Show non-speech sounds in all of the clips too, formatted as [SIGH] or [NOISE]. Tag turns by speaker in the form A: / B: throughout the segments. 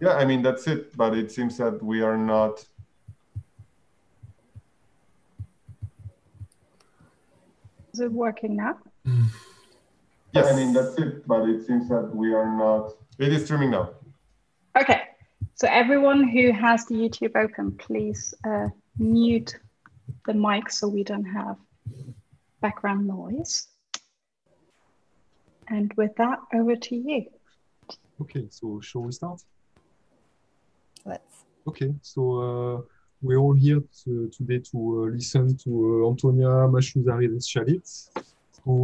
A: Yeah, I mean, that's it. But it seems that we are not.
B: Is it working now? [SIGHS]
A: Yes, I mean, that's it. But it seems that we are not. It is streaming now.
B: Okay. So everyone who has the YouTube open, please uh, mute the mic so we don't have background noise. And with that, over to you.
C: Okay, so shall we start? Okay, so uh, we're all here to, today to uh, listen to uh, Antonia Machlouzarides-Shalit, who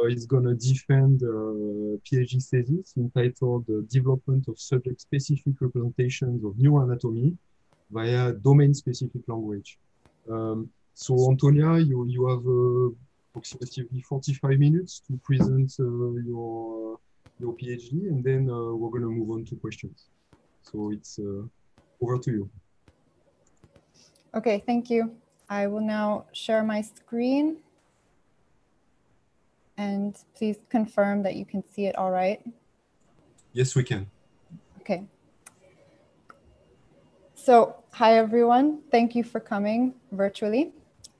C: uh, is going to defend uh, PhD thesis entitled uh, Development of Subject-Specific Representations of Neuroanatomy via Domain-Specific Language. Um, so Antonia, you, you have uh, approximately 45 minutes to present uh, your, your PhD, and then uh, we're going to move on to questions. So it's over to you.
D: Okay, thank you. I will now share my screen. And please confirm that you can see it all right.
C: Yes, we can.
D: Okay. So, hi everyone. Thank you for coming virtually.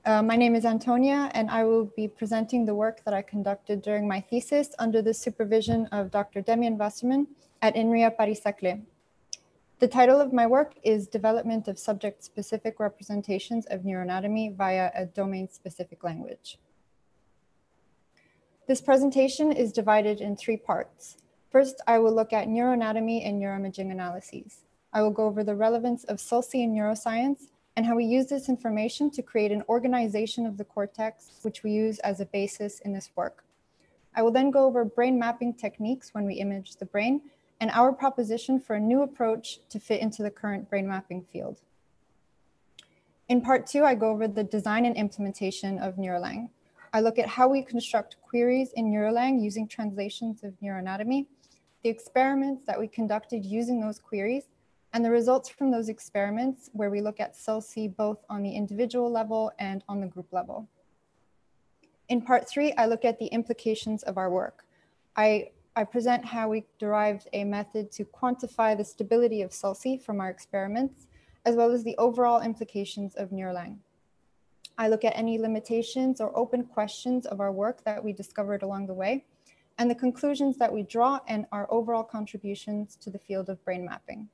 D: Uh, my name is Antonia, and I will be presenting the work that I conducted during my thesis under the supervision of Dr. Demian Wassermann at INRIA Paris-Saclay. The title of my work is Development of Subject-Specific Representations of Neuroanatomy via a Domain-Specific Language. This presentation is divided in three parts. First, I will look at neuroanatomy and neuroimaging analyses. I will go over the relevance of sulci in neuroscience and how we use this information to create an organization of the cortex, which we use as a basis in this work. I will then go over brain mapping techniques when we image the brain and our proposition for a new approach to fit into the current brain mapping field. In part two, I go over the design and implementation of NeuroLang. I look at how we construct queries in NeuroLang using translations of neuroanatomy, the experiments that we conducted using those queries, and the results from those experiments where we look at sulci both on the individual level and on the group level. In part three, I look at the implications of our work. I, I present how we derived a method to quantify the stability of sulci from our experiments, as well as the overall implications of NeuroLang. I look at any limitations or open questions of our work that we discovered along the way, and the conclusions that we draw and our overall contributions to the field of brain mapping.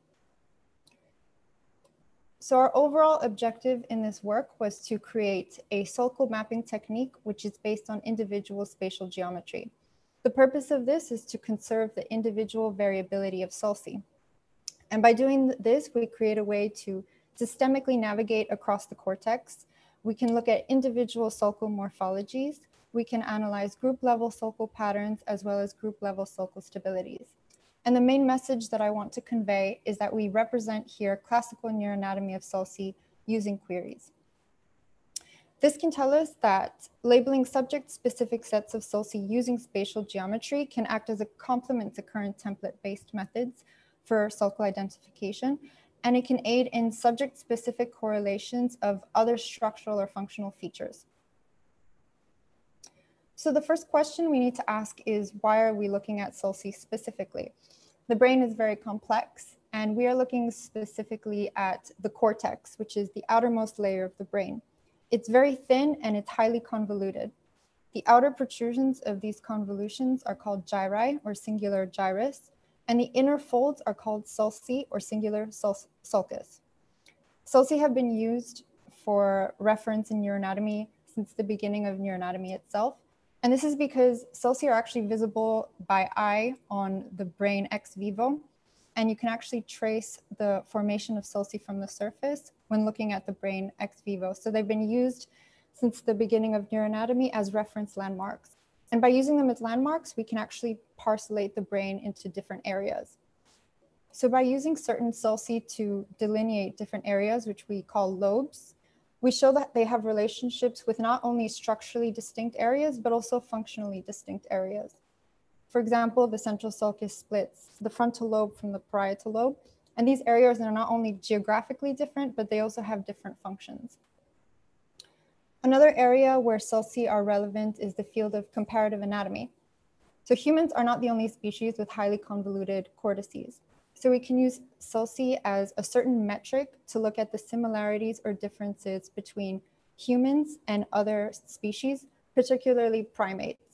D: So our overall objective in this work was to create a Sulcal mapping technique, which is based on individual spatial geometry. The purpose of this is to conserve the individual variability of sulci. And by doing this, we create a way to systemically navigate across the cortex. We can look at individual sulcal morphologies. We can analyze group level sulcal patterns as well as group level sulcal stabilities. And the main message that I want to convey is that we represent here classical neuroanatomy of sulci using queries. This can tell us that labeling subject-specific sets of sulci using spatial geometry can act as a complement to current template-based methods for sulcal identification, and it can aid in subject-specific correlations of other structural or functional features. So the first question we need to ask is, why are we looking at sulci specifically? The brain is very complex, and we are looking specifically at the cortex, which is the outermost layer of the brain. It's very thin and it's highly convoluted. The outer protrusions of these convolutions are called gyri or singular gyrus, and the inner folds are called sulci or singular sulcus. Sulci have been used for reference in neuroanatomy since the beginning of neuroanatomy itself, and this is because sulci are actually visible by eye on the brain ex vivo. And you can actually trace the formation of sulci from the surface when looking at the brain ex vivo. So they've been used since the beginning of neuroanatomy as reference landmarks. And by using them as landmarks, we can actually parcellate the brain into different areas. So by using certain sulci to delineate different areas, which we call lobes, we show that they have relationships with not only structurally distinct areas, but also functionally distinct areas. For example, the central sulcus splits the frontal lobe from the parietal lobe, and these areas are not only geographically different, but they also have different functions. Another area where sulci are relevant is the field of comparative anatomy. So humans are not the only species with highly convoluted cortices. So we can use sulci as a certain metric to look at the similarities or differences between humans and other species, particularly primates.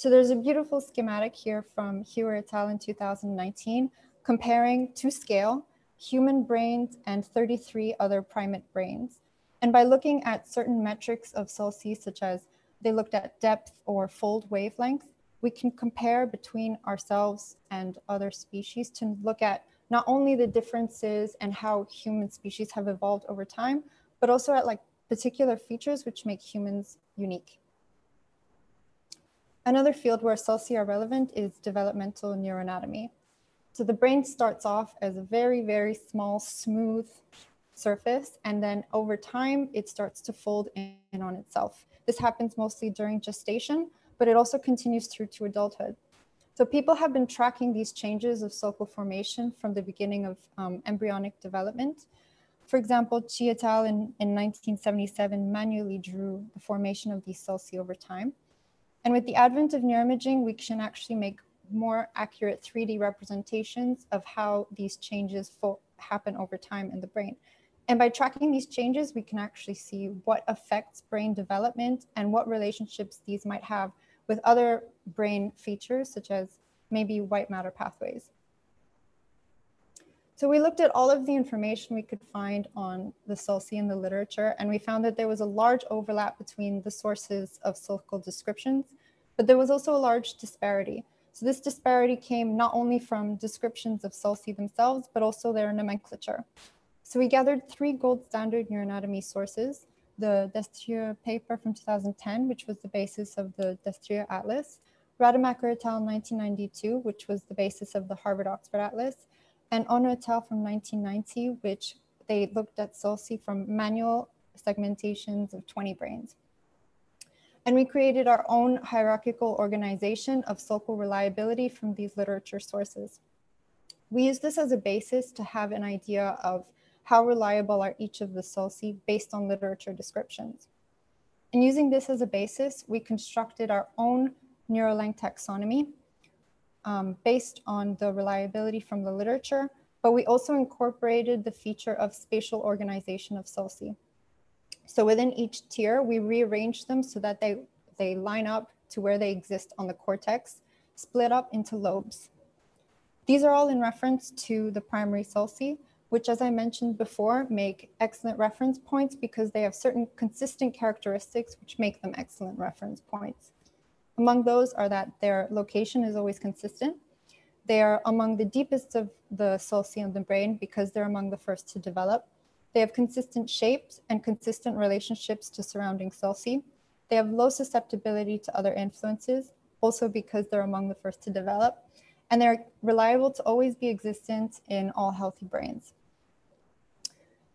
D: So there's a beautiful schematic here from Heuer et al. in 2019 comparing to scale human brains and 33 other primate brains. And by looking at certain metrics of sulci, such as they looked at depth or fold wavelength, we can compare between ourselves and other species to look at not only the differences and how human species have evolved over time, but also at like particular features which make humans unique. Another field where sulci are relevant is developmental neuroanatomy. So the brain starts off as a very, very small, smooth surface, and then over time, it starts to fold in on itself. This happens mostly during gestation, but it also continues through to adulthood. So people have been tracking these changes of sulcal formation from the beginning of um, embryonic development. For example, Chi et al. In, in 1977 manually drew the formation of these sulci over time. And with the advent of neuroimaging, we can actually make more accurate 3D representations of how these changes happen over time in the brain. And by tracking these changes, we can actually see what affects brain development and what relationships these might have with other brain features, such as maybe white matter pathways. So we looked at all of the information we could find on the Sulci in the literature, and we found that there was a large overlap between the sources of sulcal descriptions, but there was also a large disparity. So this disparity came not only from descriptions of Sulci themselves, but also their nomenclature. So we gathered three gold standard neuroanatomy sources, the Destrieux paper from 2010, which was the basis of the Destrieux Atlas, Rademacher et al. 1992, which was the basis of the Harvard-Oxford Atlas, and Ono et al. from 1990, which they looked at sulci from manual segmentations of 20 brains. And we created our own hierarchical organization of sulcal reliability from these literature sources. We use this as a basis to have an idea of how reliable are each of the sulci based on literature descriptions. And using this as a basis, we constructed our own NeuroLang taxonomy um, based on the reliability from the literature, but we also incorporated the feature of spatial organization of sulci. So within each tier, we rearrange them so that they, they line up to where they exist on the cortex, split up into lobes. These are all in reference to the primary sulci, which as I mentioned before, make excellent reference points because they have certain consistent characteristics which make them excellent reference points. Among those are that their location is always consistent. They are among the deepest of the sulci in the brain because they're among the first to develop. They have consistent shapes and consistent relationships to surrounding sulci. They have low susceptibility to other influences, also because they're among the first to develop. And they're reliable to always be existent in all healthy brains.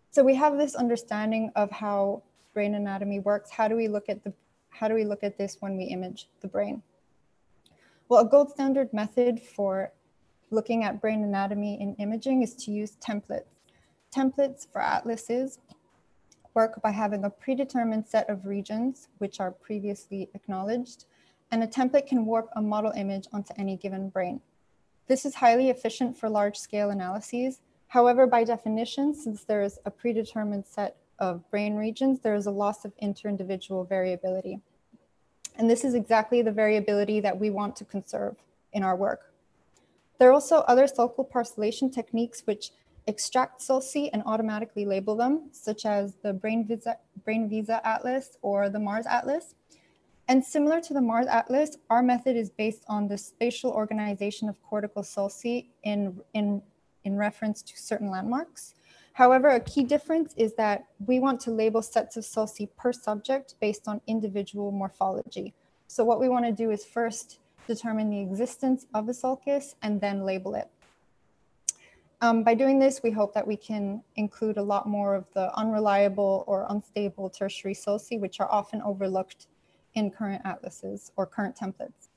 D: So we have this understanding of how brain anatomy works. How do we look at the how do we look at this when we image the brain? Well, a gold standard method for looking at brain anatomy in imaging is to use templates. Templates for atlases work by having a predetermined set of regions which are previously acknowledged, and a template can warp a model image onto any given brain. This is highly efficient for large scale analyses However, by definition, since there is a predetermined set of brain regions, there is a loss of inter-individual variability. And this is exactly the variability that we want to conserve in our work. There are also other sulcal parcellation techniques which extract sulci and automatically label them, such as the Brain Visa, Brain Visa Atlas or the Mars Atlas. And similar to the Mars Atlas, our method is based on the spatial organization of cortical sulci in, in in reference to certain landmarks. However, a key difference is that we want to label sets of sulci per subject based on individual morphology. So what we want to do is first determine the existence of a sulcus and then label it. Um, by doing this, we hope that we can include a lot more of the unreliable or unstable tertiary sulci, which are often overlooked in current atlases or current templates.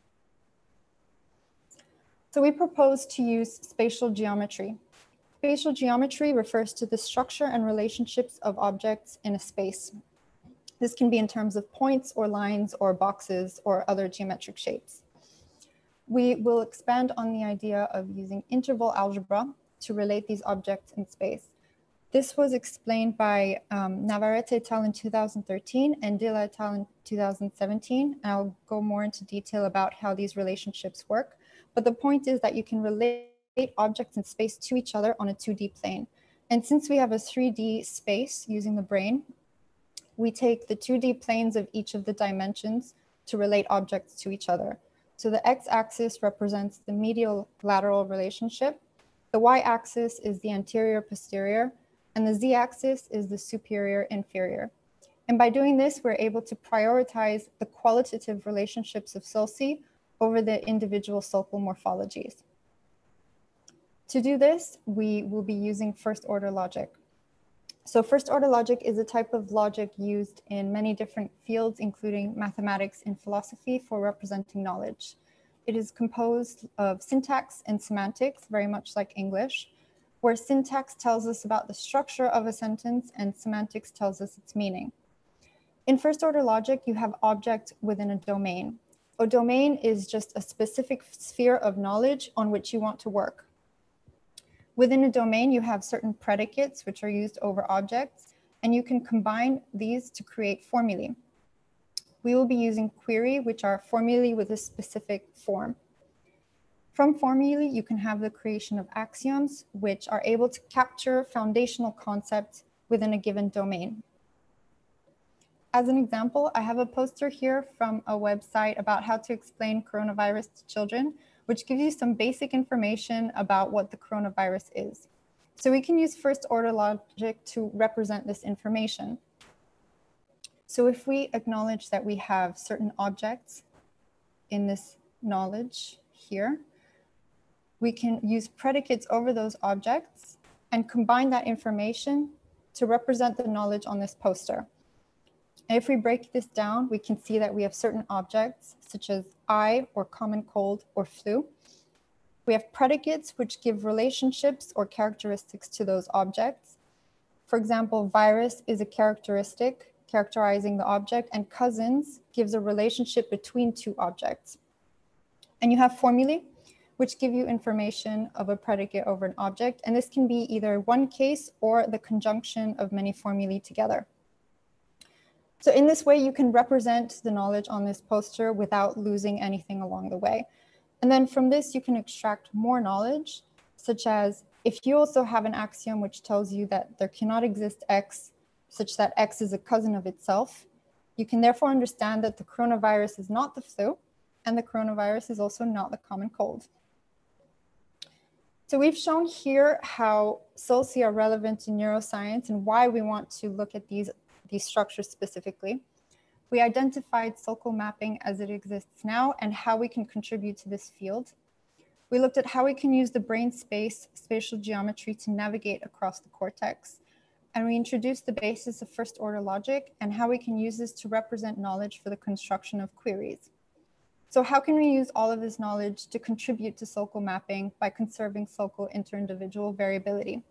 D: So we propose to use spatial geometry. Spatial geometry refers to the structure and relationships of objects in a space. This can be in terms of points or lines or boxes or other geometric shapes. We will expand on the idea of using interval algebra to relate these objects in space. This was explained by um, Navarrete et al. in 2013 and Dilla et al. in 2017. I'll go more into detail about how these relationships work. But the point is that you can relate objects in space to each other on a 2D plane. And since we have a 3D space using the brain, we take the 2D planes of each of the dimensions to relate objects to each other. So the x-axis represents the medial lateral relationship. The y-axis is the anterior posterior and the z-axis is the superior inferior. And by doing this, we're able to prioritize the qualitative relationships of sulci over the individual sulcal morphologies. To do this, we will be using first order logic. So first order logic is a type of logic used in many different fields, including mathematics and philosophy for representing knowledge. It is composed of syntax and semantics, very much like English, where syntax tells us about the structure of a sentence and semantics tells us its meaning. In first order logic, you have objects within a domain. A domain is just a specific sphere of knowledge on which you want to work. Within a domain, you have certain predicates which are used over objects, and you can combine these to create formulae. We will be using query, which are formulae with a specific form. From formulae, you can have the creation of axioms, which are able to capture foundational concepts within a given domain. As an example, I have a poster here from a website about how to explain coronavirus to children, which gives you some basic information about what the coronavirus is. So we can use first order logic to represent this information. So if we acknowledge that we have certain objects in this knowledge here, we can use predicates over those objects and combine that information to represent the knowledge on this poster. If we break this down, we can see that we have certain objects such as eye or common cold or flu. We have predicates which give relationships or characteristics to those objects. For example, virus is a characteristic characterizing the object and cousins gives a relationship between two objects. And you have formulae which give you information of a predicate over an object. And this can be either one case or the conjunction of many formulae together. So in this way, you can represent the knowledge on this poster without losing anything along the way. And then from this, you can extract more knowledge, such as if you also have an axiom which tells you that there cannot exist X such that X is a cousin of itself, you can therefore understand that the coronavirus is not the flu and the coronavirus is also not the common cold. So we've shown here how sulci are relevant in neuroscience and why we want to look at these these structures specifically. We identified sulcal mapping as it exists now and how we can contribute to this field. We looked at how we can use the brain space spatial geometry to navigate across the cortex. And we introduced the basis of first order logic and how we can use this to represent knowledge for the construction of queries. So how can we use all of this knowledge to contribute to sulcal mapping by conserving sulcal inter-individual variability?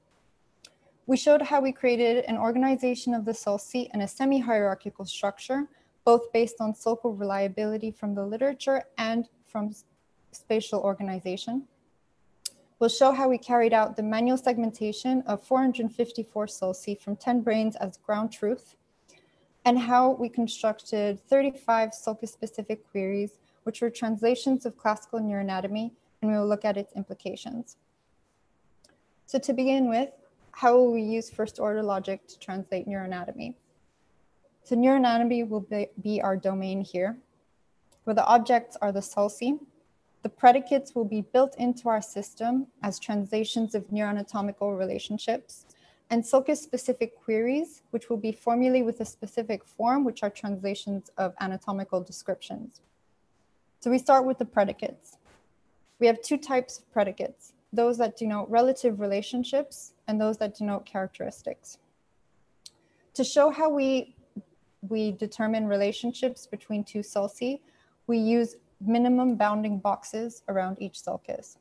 D: We showed how we created an organization of the sulci and a semi-hierarchical structure, both based on sulcal reliability from the literature and from spatial organization. We'll show how we carried out the manual segmentation of 454 sulci from 10 brains as ground truth, and how we constructed 35 sulcus-specific queries, which were translations of classical neuroanatomy, and we will look at its implications. So to begin with, how will we use first order logic to translate neuroanatomy? So neuroanatomy will be, be our domain here, where the objects are the sulci. The predicates will be built into our system as translations of neuroanatomical relationships and sulcus-specific queries, which will be formulae with a specific form, which are translations of anatomical descriptions. So we start with the predicates. We have two types of predicates, those that denote relative relationships and those that denote characteristics. To show how we, we determine relationships between two sulci, we use minimum bounding boxes around each sulcus.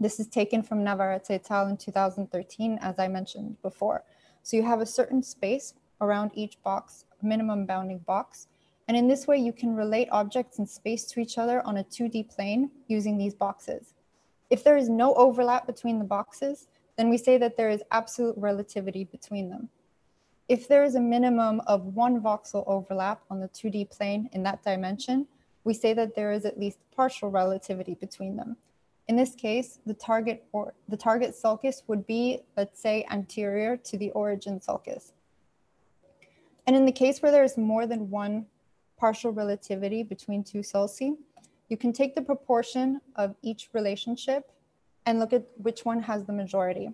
D: This is taken from Navarrete et al. in 2013, as I mentioned before. So you have a certain space around each box, minimum bounding box, and in this way you can relate objects in space to each other on a 2D plane using these boxes. If there is no overlap between the boxes, then we say that there is absolute relativity between them. If there is a minimum of one voxel overlap on the 2D plane in that dimension, we say that there is at least partial relativity between them. In this case, the target or the target sulcus would be, let's say, anterior to the origin sulcus. And in the case where there is more than one partial relativity between two sulci, you can take the proportion of each relationship and look at which one has the majority.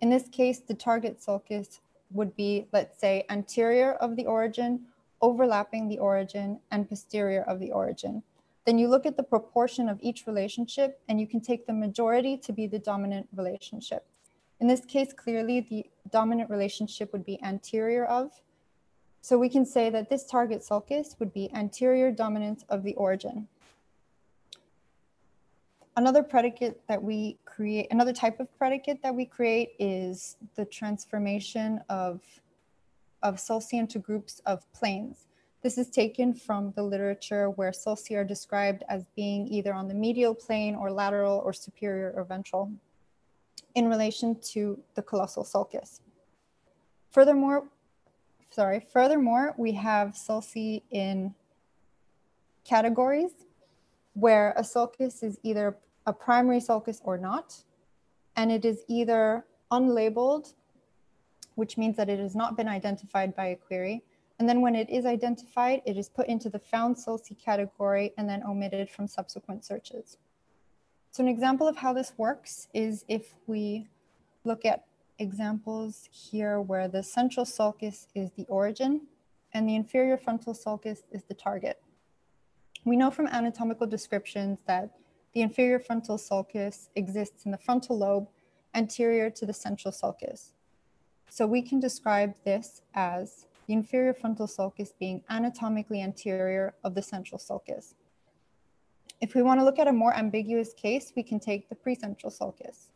D: In this case, the target sulcus would be, let's say, anterior of the origin, overlapping the origin, and posterior of the origin. Then you look at the proportion of each relationship and you can take the majority to be the dominant relationship. In this case, clearly the dominant relationship would be anterior of. So we can say that this target sulcus would be anterior dominant of the origin. Another predicate that we create, another type of predicate that we create is the transformation of, of sulci into groups of planes. This is taken from the literature where sulci are described as being either on the medial plane or lateral or superior or ventral in relation to the callosal sulcus. Furthermore, sorry, furthermore, we have sulci in categories where a sulcus is either a primary sulcus or not, and it is either unlabeled, which means that it has not been identified by a query, and then when it is identified, it is put into the found sulci category and then omitted from subsequent searches. So an example of how this works is if we look at examples here where the central sulcus is the origin and the inferior frontal sulcus is the target. We know from anatomical descriptions that the inferior frontal sulcus exists in the frontal lobe anterior to the central sulcus. So we can describe this as the inferior frontal sulcus being anatomically anterior of the central sulcus. If we want to look at a more ambiguous case, we can take the precentral sulcus.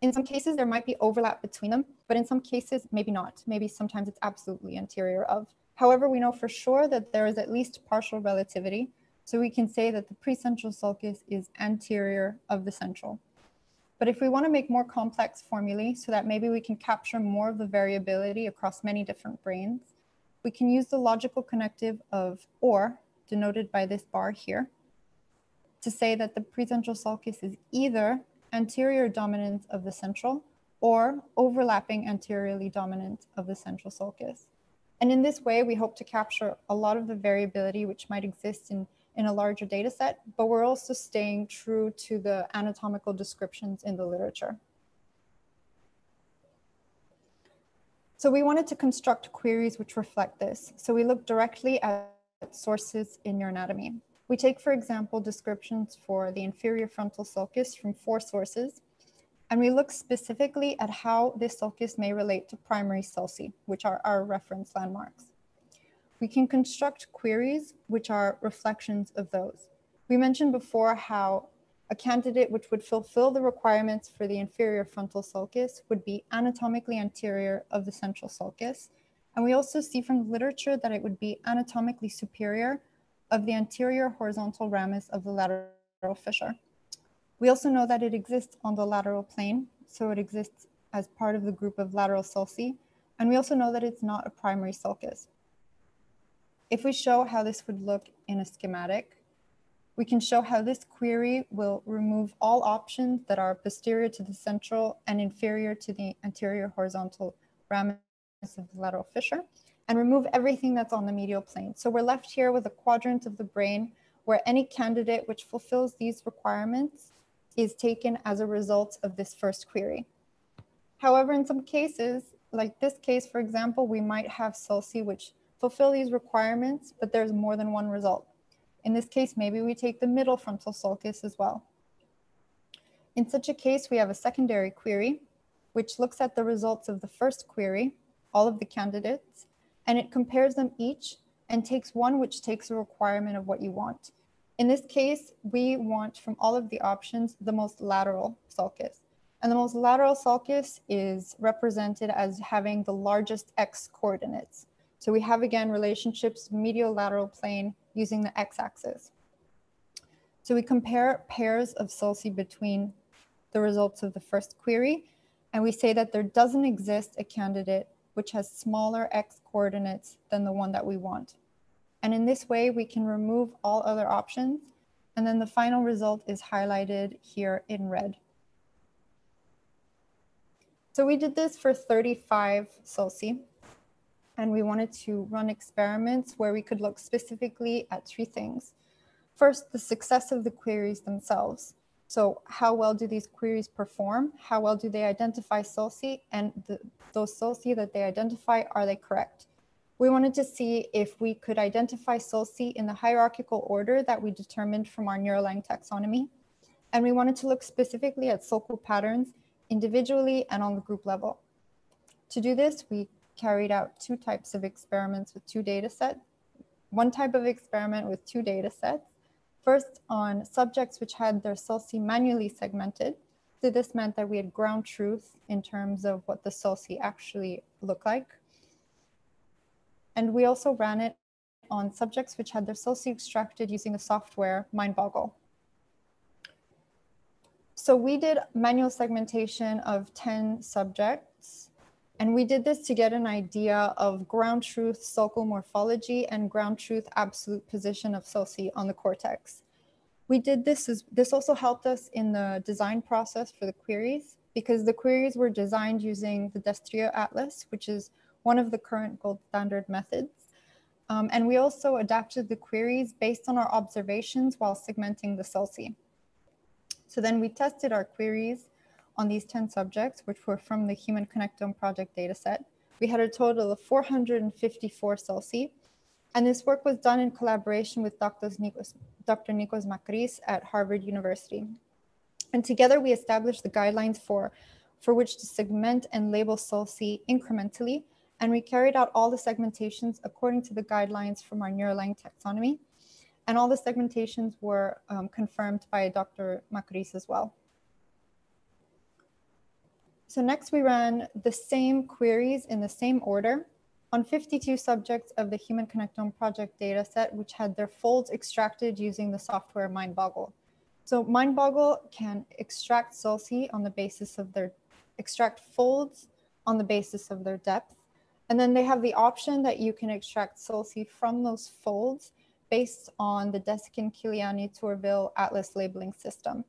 D: In some cases, there might be overlap between them, but in some cases, maybe not. Maybe sometimes it's absolutely anterior of. However, we know for sure that there is at least partial relativity. So we can say that the precentral sulcus is anterior of the central. But if we want to make more complex formulae so that maybe we can capture more of the variability across many different brains, we can use the logical connective of or, denoted by this bar here, to say that the precentral sulcus is either anterior dominant of the central or overlapping anteriorly dominant of the central sulcus. And in this way, we hope to capture a lot of the variability which might exist in in a larger data set, but we're also staying true to the anatomical descriptions in the literature. So we wanted to construct queries which reflect this. So we look directly at sources in neuroanatomy. We take, for example, descriptions for the inferior frontal sulcus from four sources, and we look specifically at how this sulcus may relate to primary sulci, which are our reference landmarks we can construct queries which are reflections of those. We mentioned before how a candidate which would fulfill the requirements for the inferior frontal sulcus would be anatomically anterior of the central sulcus. And we also see from the literature that it would be anatomically superior of the anterior horizontal ramus of the lateral fissure. We also know that it exists on the lateral plane, so it exists as part of the group of lateral sulci. And we also know that it's not a primary sulcus. If we show how this would look in a schematic, we can show how this query will remove all options that are posterior to the central and inferior to the anterior horizontal ramus of the lateral fissure and remove everything that's on the medial plane. So we're left here with a quadrant of the brain where any candidate which fulfills these requirements is taken as a result of this first query. However, in some cases, like this case, for example, we might have sulci which fulfill these requirements, but there's more than one result. In this case, maybe we take the middle frontal sulcus as well. In such a case, we have a secondary query, which looks at the results of the first query, all of the candidates, and it compares them each and takes one which takes a requirement of what you want. In this case, we want from all of the options the most lateral sulcus. And the most lateral sulcus is represented as having the largest x coordinates. So we have again relationships medial lateral plane using the x-axis. So we compare pairs of sulci between the results of the first query, and we say that there doesn't exist a candidate which has smaller x coordinates than the one that we want. And in this way, we can remove all other options, and then the final result is highlighted here in red. So we did this for 35 sulci, and we wanted to run experiments where we could look specifically at three things. First, the success of the queries themselves. So how well do these queries perform? How well do they identify sulci? And the, those sulci that they identify, are they correct? We wanted to see if we could identify sulci in the hierarchical order that we determined from our NeuroLang taxonomy. And we wanted to look specifically at sulcal patterns individually and on the group level. To do this, we carried out two types of experiments with two data sets. One type of experiment with two data sets. First on subjects which had their sulci manually segmented. So this meant that we had ground truth in terms of what the sulci actually look like. And we also ran it on subjects which had their sulci extracted using the software Mindboggle. So we did manual segmentation of 10 subjects and we did this to get an idea of ground truth sulcal morphology and ground truth absolute position of sulci on the cortex. We did this, as, this also helped us in the design process for the queries because the queries were designed using the Destrieux Atlas, which is one of the current gold standard methods. Um, and we also adapted the queries based on our observations while segmenting the sulci. So then we tested our queries on these 10 subjects, which were from the Human Connectome Project dataset. We had a total of 454 sulci, and this work was done in collaboration with Dr. Nikos, Dr. Nikos Makris at Harvard University. And together we established the guidelines for, for which to segment and label sulci incrementally, and we carried out all the segmentations according to the guidelines from our NeuroLang taxonomy. And all the segmentations were um, confirmed by Dr. Makris as well. So next we ran the same queries in the same order on 52 subjects of the Human Connectome Project dataset, which had their folds extracted using the software Mindboggle. So Mindboggle can extract sulci on the basis of their, extract folds on the basis of their depth. And then they have the option that you can extract sulci from those folds based on the Desikan-Killiany-Tourville Atlas labeling system.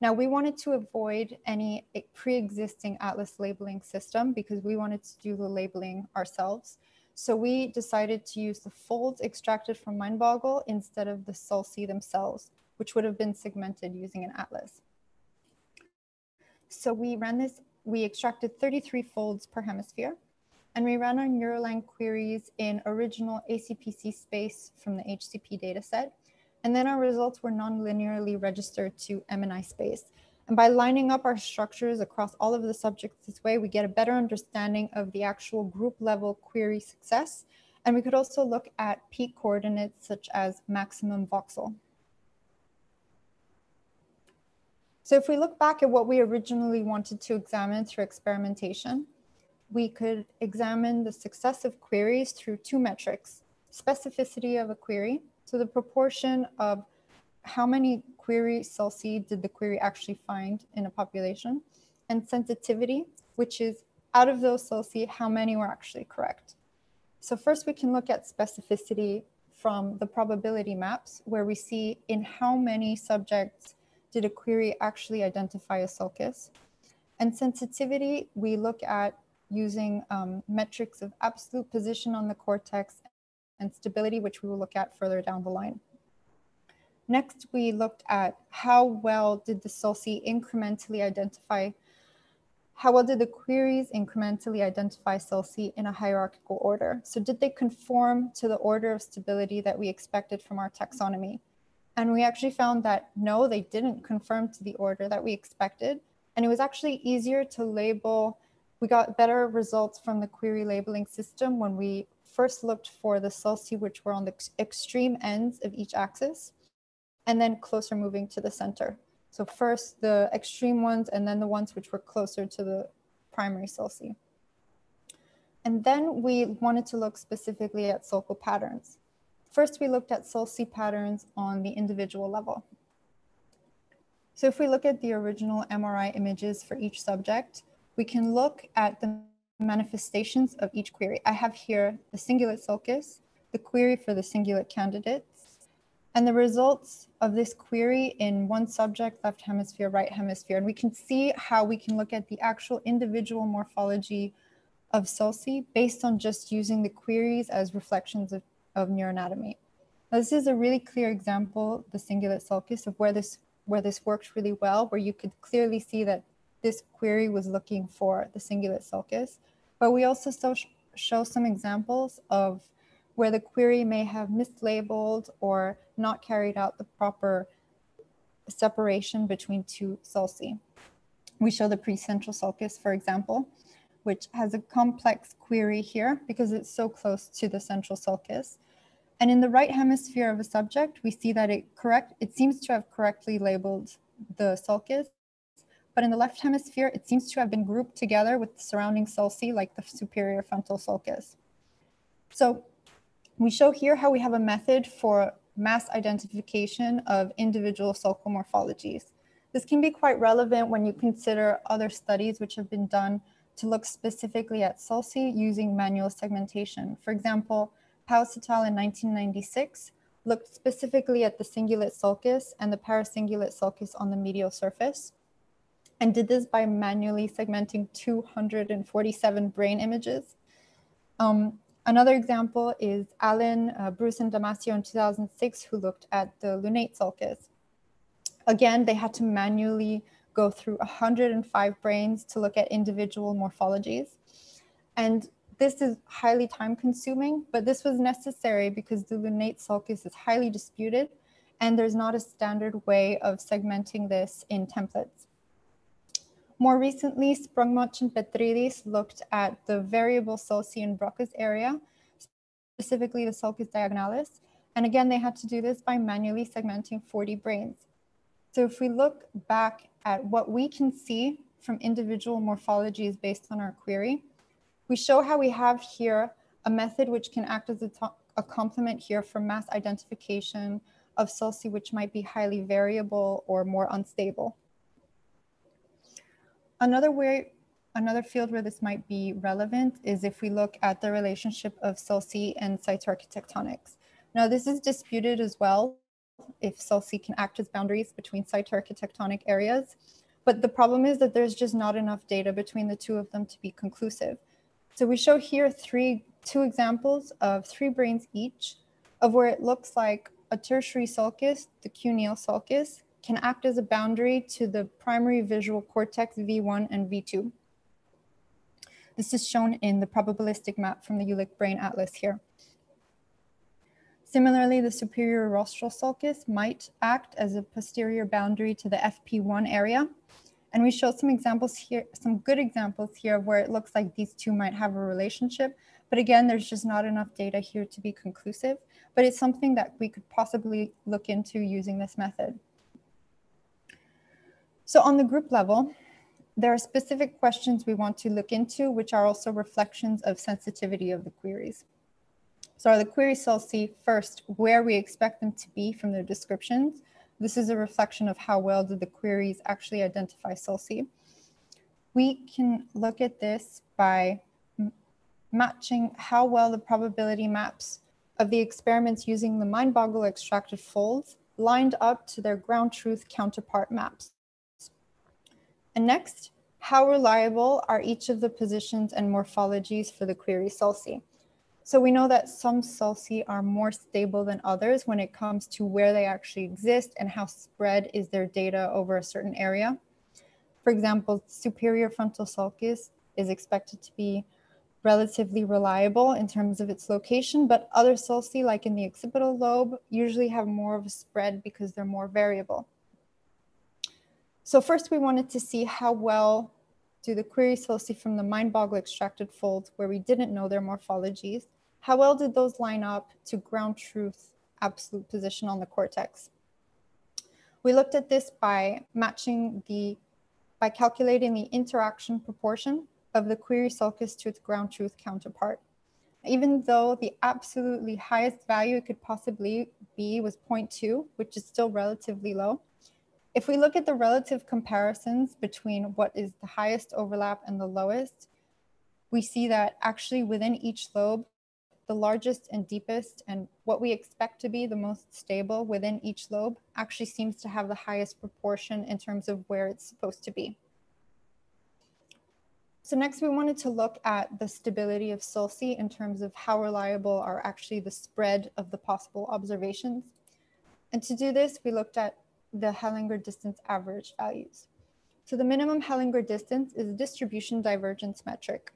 D: Now we wanted to avoid any pre-existing Atlas labeling system because we wanted to do the labeling ourselves. So we decided to use the folds extracted from Mindboggle instead of the sulci themselves, which would have been segmented using an Atlas. So we ran this, we extracted 33 folds per hemisphere, and we ran our NeuroLang queries in original ACPC space from the HCP dataset. And then our results were non-linearly registered to MNI space. And by lining up our structures across all of the subjects this way, we get a better understanding of the actual group level query success. And we could also look at peak coordinates such as maximum voxel. So if we look back at what we originally wanted to examine through experimentation, we could examine the success of queries through two metrics, specificity of a query so the proportion of how many query sulci did the query actually find in a population and sensitivity, which is out of those sulci, how many were actually correct. So first we can look at specificity from the probability maps where we see in how many subjects did a query actually identify a sulcus. And sensitivity, we look at using um, metrics of absolute position on the cortex and stability, which we will look at further down the line. Next, we looked at how well did the sulci incrementally identify, how well did the queries incrementally identify sulci in a hierarchical order? So did they conform to the order of stability that we expected from our taxonomy? And we actually found that no, they didn't conform to the order that we expected. And it was actually easier to label, we got better results from the query labeling system when we first looked for the sulci, which were on the extreme ends of each axis, and then closer moving to the center. So first the extreme ones, and then the ones which were closer to the primary sulci. And then we wanted to look specifically at sulcal patterns. First, we looked at sulci patterns on the individual level. So if we look at the original MRI images for each subject, we can look at the manifestations of each query. I have here the cingulate sulcus, the query for the cingulate candidates, and the results of this query in one subject, left hemisphere, right hemisphere. And we can see how we can look at the actual individual morphology of sulci based on just using the queries as reflections of, of neuroanatomy. Now, this is a really clear example, the cingulate sulcus, of where this where this works really well, where you could clearly see that this query was looking for the cingulate sulcus. But we also show some examples of where the query may have mislabeled or not carried out the proper separation between two sulci. We show the precentral sulcus, for example, which has a complex query here because it's so close to the central sulcus. And in the right hemisphere of a subject, we see that it correct it seems to have correctly labeled the sulcus, but in the left hemisphere, it seems to have been grouped together with the surrounding sulci like the superior frontal sulcus. So we show here how we have a method for mass identification of individual sulcal morphologies. This can be quite relevant when you consider other studies which have been done to look specifically at sulci using manual segmentation. For example, Paus et al. in 1996 looked specifically at the cingulate sulcus and the paracingulate sulcus on the medial surface and did this by manually segmenting 247 brain images. Um, another example is Allen, uh, Bruce, and Damasio in 2006, who looked at the lunate sulcus. Again, they had to manually go through 105 brains to look at individual morphologies. And this is highly time consuming, but this was necessary because the lunate sulcus is highly disputed and there's not a standard way of segmenting this in templates. More recently, Sprung-Much and Petrides looked at the variable sulci in Broca's area, specifically the sulcus diagonalis. And again, they had to do this by manually segmenting 40 brains. So if we look back at what we can see from individual morphologies based on our query, we show how we have here a method which can act as a, a complement here for mass identification of sulci which might be highly variable or more unstable. Another way, another field where this might be relevant is if we look at the relationship of sulci and cytoarchitectonics. Now this is disputed as well if sulci can act as boundaries between cytoarchitectonic areas. But the problem is that there's just not enough data between the two of them to be conclusive. So we show here three, two examples of three brains each of where it looks like a tertiary sulcus, the cuneal sulcus, can act as a boundary to the primary visual cortex V1 and V2. This is shown in the probabilistic map from the Jülich Brain Atlas here. Similarly, the superior rostral sulcus might act as a posterior boundary to the FP1 area. And we show some examples here, some good examples here of where it looks like these two might have a relationship. But again, there's just not enough data here to be conclusive, but it's something that we could possibly look into using this method. So on the group level, there are specific questions we want to look into, which are also reflections of sensitivity of the queries. So are the query sulci first where we expect them to be from their descriptions? This is a reflection of how well did the queries actually identify sulci. We can look at this by matching how well the probability maps of the experiments using the Mindboggle extracted folds lined up to their ground truth counterpart maps. And next, how reliable are each of the positions and morphologies for the query sulci? So we know that some sulci are more stable than others when it comes to where they actually exist and how spread is their data over a certain area. For example, superior frontal sulcus is expected to be relatively reliable in terms of its location, but other sulci, like in the occipital lobe, usually have more of a spread because they're more variable. So first we wanted to see how well do the query sulci from the Mindboggle extracted folds where we didn't know their morphologies, how well did those line up to ground truth absolute position on the cortex? We looked at this by matching the, by calculating the interaction proportion of the query sulcus to its ground truth counterpart. Even though the absolutely highest value it could possibly be was 0.2, which is still relatively low, If we look at the relative comparisons between what is the highest overlap and the lowest, we see that actually within each lobe, the largest and deepest and what we expect to be the most stable within each lobe actually seems to have the highest proportion in terms of where it's supposed to be. So next we wanted to look at the stability of sulci in terms of how reliable are actually the spread of the possible observations. And to do this, we looked at the Hellinger distance average values. So the minimum Hellinger distance is a distribution divergence metric.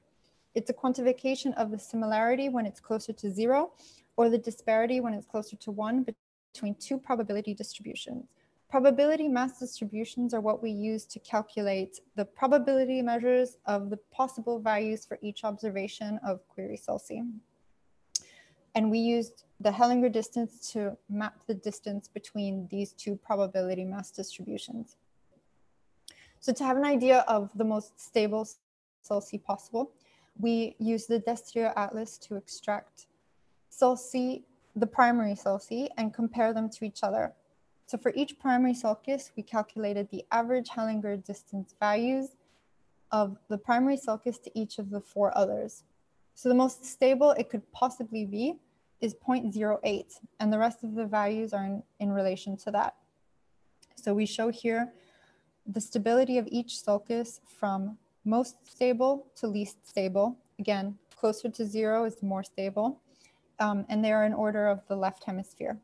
D: It's a quantification of the similarity when it's closer to zero or the disparity when it's closer to one between two probability distributions. Probability mass distributions are what we use to calculate the probability measures of the possible values for each observation of query sulci. And we used the Hellinger distance to map the distance between these two probability mass distributions. So to have an idea of the most stable sulci possible, we use the Destrieux atlas to extract sulci, the primary sulci, and compare them to each other. So for each primary sulcus, we calculated the average Hellinger distance values of the primary sulcus to each of the four others. So the most stable it could possibly be is 0.08, and the rest of the values are in, in relation to that. So we show here the stability of each sulcus from most stable to least stable. Again, closer to zero is more stable. Um, and they are in order of the left hemisphere.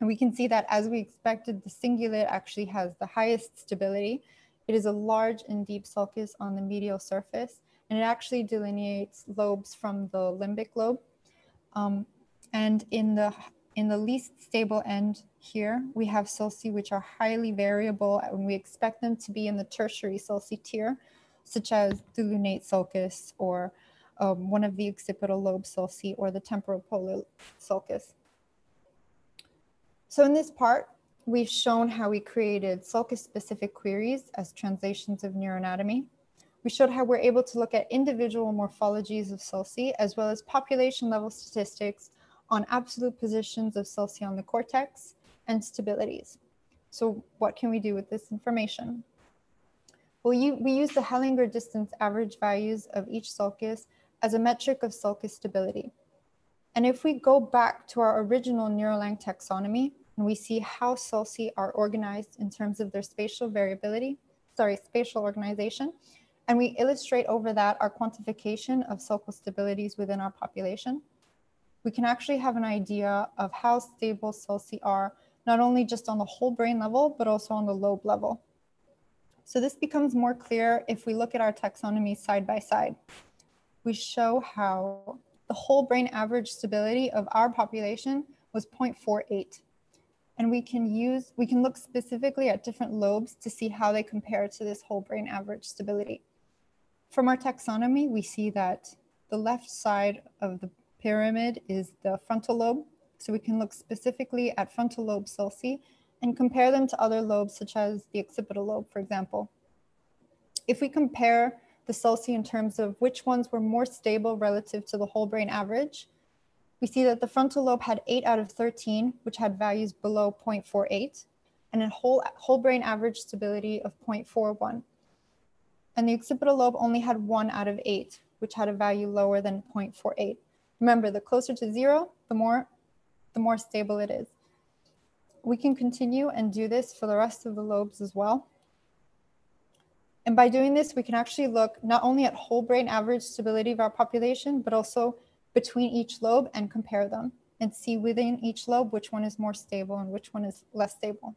D: And we can see that as we expected, the cingulate actually has the highest stability. It is a large and deep sulcus on the medial surface, and it actually delineates lobes from the limbic lobe. Um, and in the in the least stable end here, we have sulci which are highly variable and we expect them to be in the tertiary sulci tier, such as the lunate sulcus or um, one of the occipital lobe sulci or the temporal polar sulcus. So in this part, we've shown how we created sulcus-specific queries as translations of neuroanatomy. We showed how we're able to look at individual morphologies of sulci as well as population-level statistics on absolute positions of sulci on the cortex and stabilities. So what can we do with this information? Well, you, we use the Hellinger distance average values of each sulcus as a metric of sulcus stability. And if we go back to our original NeuroLang taxonomy, and we see how sulci are organized in terms of their spatial variability, sorry, spatial organization, and we illustrate over that our quantification of sulcal stabilities within our population, we can actually have an idea of how stable sulci are, not only just on the whole brain level, but also on the lobe level. So this becomes more clear if we look at our taxonomy side by side. We show how the whole brain average stability of our population was 0.48. And we can use, we can look specifically at different lobes to see how they compare to this whole brain average stability. From our taxonomy, we see that the left side of the pyramid is the frontal lobe. So we can look specifically at frontal lobe sulci and compare them to other lobes such as the occipital lobe, for example. If we compare the sulci in terms of which ones were more stable relative to the whole brain average, we see that the frontal lobe had 8 out of 13, which had values below 0.48, and a whole, whole brain average stability of 0.41. And the occipital lobe only had 1 out of 8, which had a value lower than 0.48. Remember, the closer to zero, the more, the more stable it is we can continue and do this for the rest of the lobes as well. And by doing this, we can actually look not only at whole brain average stability of our population, but also between each lobe and compare them and see within each lobe which one is more stable and which one is less stable.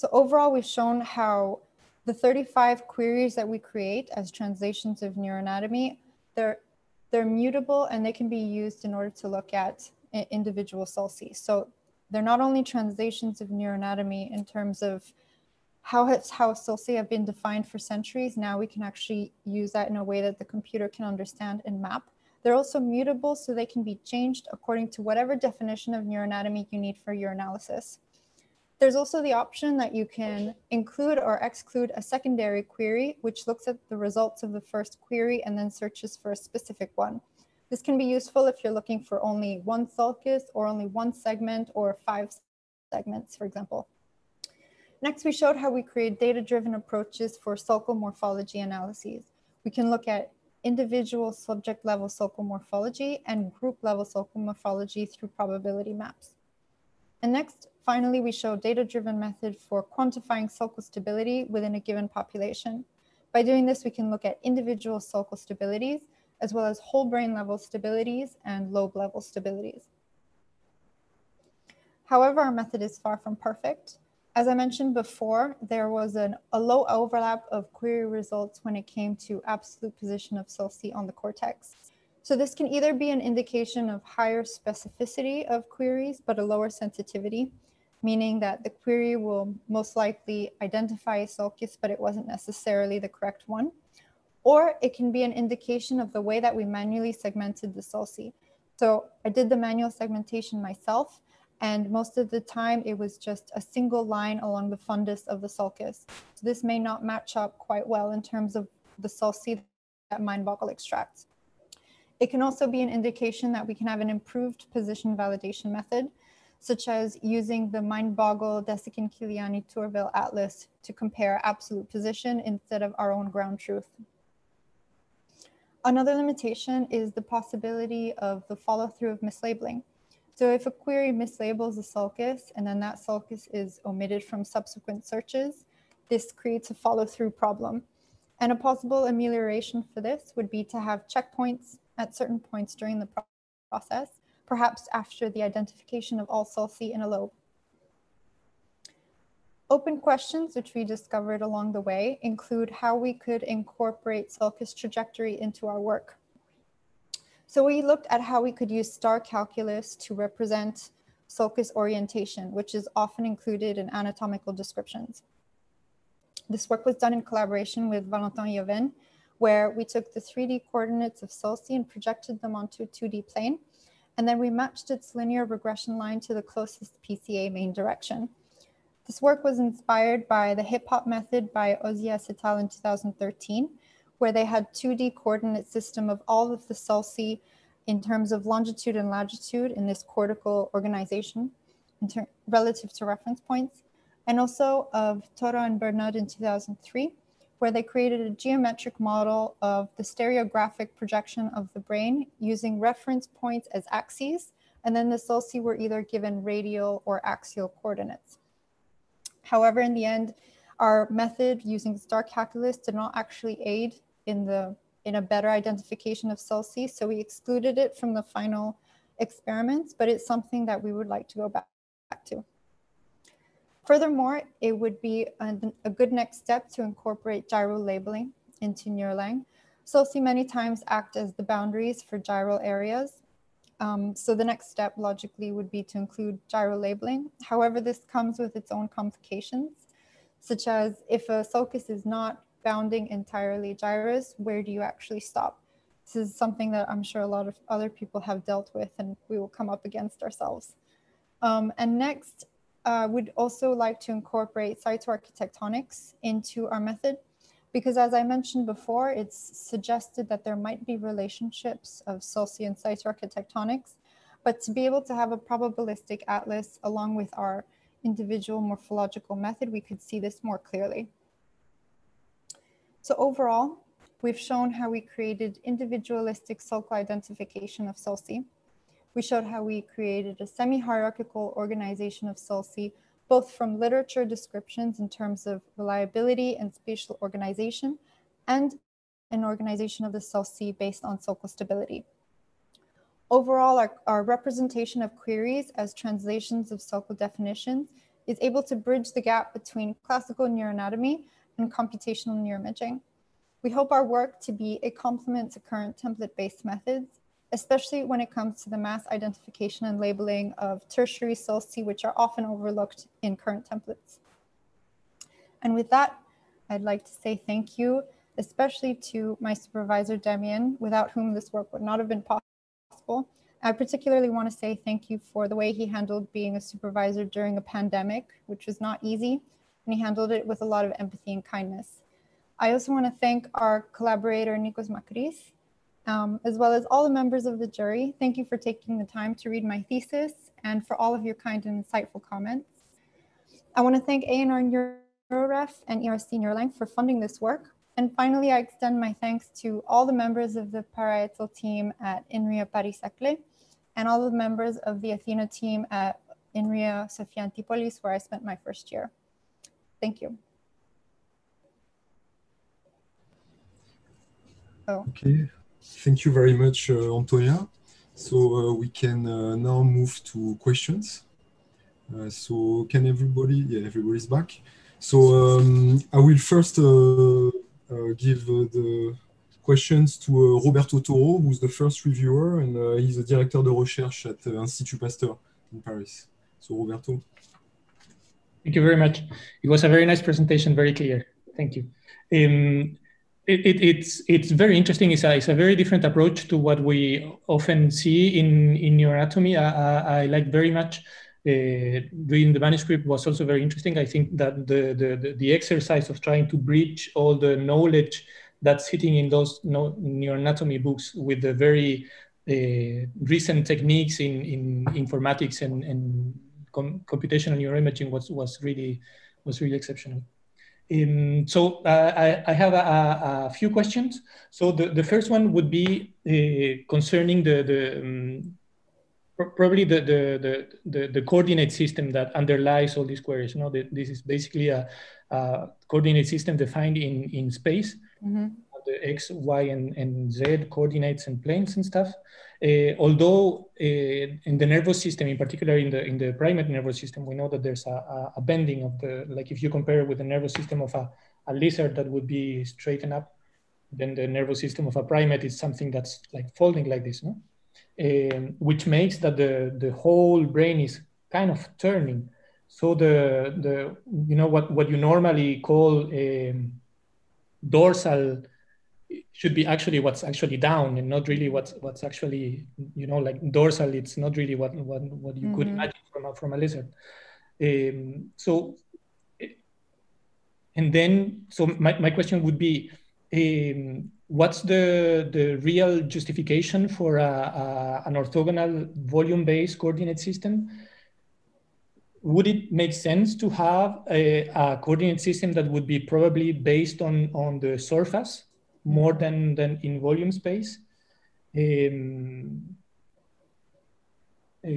D: So overall, we've shown how the 35 queries that we create as translations of neuroanatomy, they're, they're mutable and they can be used in order to look at individual sulci. So they're not only translations of neuroanatomy in terms of how has how have been defined for centuries. Now we can actually use that in a way that the computer can understand and map. They're also mutable, so they can be changed according to whatever definition of neuroanatomy you need for your analysis. There's also the option that you can include or exclude a secondary query, which looks at the results of the first query and then searches for a specific one. This can be useful if you're looking for only one sulcus or only one segment or five segments, for example. Next, we showed how we create data-driven approaches for sulcal morphology analyses. We can look at individual subject level sulcal morphology and group level sulcal morphology through probability maps. And next, finally, we show a data-driven method for quantifying sulcal stability within a given population. By doing this, we can look at individual sulcal stabilities, as well as whole brain level stabilities and lobe level stabilities. However, our method is far from perfect. As I mentioned before, there was an, a low overlap of query results when it came to absolute position of sulci on the cortex. So this can either be an indication of higher specificity of queries, but a lower sensitivity, meaning that the query will most likely identify a sulcus, but it wasn't necessarily the correct one. Or it can be an indication of the way that we manually segmented the sulci. So I did the manual segmentation myself, and most of the time it was just a single line along the fundus of the sulcus. So this may not match up quite well in terms of the sulci that Mindboggle extracts. It can also be an indication that we can have an improved position validation method, such as using the Mindboggle Desikan Killiany Tourville Atlas to compare absolute position instead of our own ground truth. Another limitation is the possibility of the follow through of mislabeling. So if a query mislabels a sulcus and then that sulcus is omitted from subsequent searches, this creates a follow through problem. And a possible amelioration for this would be to have checkpoints at certain points during the process, perhaps after the identification of all sulci in a lobe. Open questions, which we discovered along the way, include how we could incorporate sulcus trajectory into our work. So we looked at how we could use star calculus to represent sulcus orientation, which is often included in anatomical descriptions. This work was done in collaboration with Valentin Iovene, where we took the 3D coordinates of sulci and projected them onto a 2D plane. And then we matched its linear regression line to the closest PCA main direction. This work was inspired by the hip hop method by Auzias et al. in 2013, where they had 2D coordinate system of all of the sulci in terms of longitude and latitude in this cortical organization relative to reference points, and also of Toro and Burnod in 2003, where they created a geometric model of the stereographic projection of the brain using reference points as axes, and then the sulci were either given radial or axial coordinates. However, in the end, our method using star calculus did not actually aid in the in a better identification of sulci. So we excluded it from the final experiments, but it's something that we would like to go back, back to. Furthermore, it would be a, a good next step to incorporate gyral labeling into NeuroLang. Sulci many times act as the boundaries for gyral areas. Um, so the next step logically would be to include gyral labeling. However, this comes with its own complications, such as if a sulcus is not bounding entirely gyrus, where do you actually stop? This is something that I'm sure a lot of other people have dealt with and we will come up against ourselves. Um, and next, uh, we'd also like to incorporate cytoarchitectonics into our method because as I mentioned before, it's suggested that there might be relationships of sulci and cytoarchitectonics, but to be able to have a probabilistic atlas along with our individual morphological method, we could see this more clearly. So overall, we've shown how we created individualistic sulcal identification of sulci. We showed how we created a semi-hierarchical organization of sulci, both from literature descriptions in terms of reliability and spatial organization, and an organization of the sulci based on sulcal stability. Overall, our, our representation of queries as translations of sulcal definitions is able to bridge the gap between classical neuroanatomy and computational neuroimaging. We hope our work to be a complement to current template-based methods, especially when it comes to the mass identification and labeling of tertiary sulci, which are often overlooked in current templates. And with that, I'd like to say thank you, especially to my supervisor, Demian, without whom this work would not have been possible. I particularly want to say thank you for the way he handled being a supervisor during a pandemic, which was not easy, and he handled it with a lot of empathy and kindness. I also want to thank our collaborator, Nikos Makris, um, as well as all the members of the jury. Thank you for taking the time to read my thesis and for all of your kind and insightful comments. I want to thank ANR NeuroRef and ERC Neuralink for funding this work. And finally, I extend my thanks to all the members of the Parietal team at INRIA Paris-Saclay and all the members of the Athena team at INRIA Sophia Antipolis, where I spent my first year. Thank you.
C: Okay, thank you very much, uh, Antonia. So uh, we can uh, now move to questions. Uh, so can everybody, yeah, everybody's back. So um, I will first give the questions to Roberto Toro, who's the first reviewer, and he's the director de recherche at Institut Pasteur in Paris. So Roberto.
E: Thank you very much. It was a very nice presentation, very clear. Thank you. Um, it, it, it's it's very interesting. It's a, it's a very different approach to what we often see in in neuroanatomy. I, I, I like very much uh, reading the manuscript was also very interesting. I think that the, the, the exercise of trying to bridge all the knowledge that's sitting in those no, neuroanatomy books with the very uh, recent techniques in, in informatics and, and com computational neuroimaging was, was really was really exceptional. Um, so uh, I, I, have a, a, few questions. So the, the first one would be uh, concerning the, the um, probably the, the, the, the, coordinate system that underlies all these queries. You know, this is basically a, a, coordinate system defined in, in space, mm -hmm. the X, Y, and, and Z coordinates and planes and stuff. Uh, although uh, in the nervous system, in particular in the in the primate nervous system, we know that there's a, a bending of the like if you compare it with the nervous system of a, a lizard that would be straightened up, then the nervous system of a primate is something that's like folding like this, no? Um, which makes that the the whole brain is kind of turning. So the the you know what what you normally call um, dorsal should be actually what's actually down and not really what's what's actually you know like dorsal. It's not really what what, what you mm-hmm. could imagine from a, from a lizard. Um, so and then so my, my question would be um, what's the the real justification for a, a, an orthogonal volume based coordinate system? Would it make sense to have a, a coordinate system that would be probably based on on the surface more than, than in volume space. Um, uh,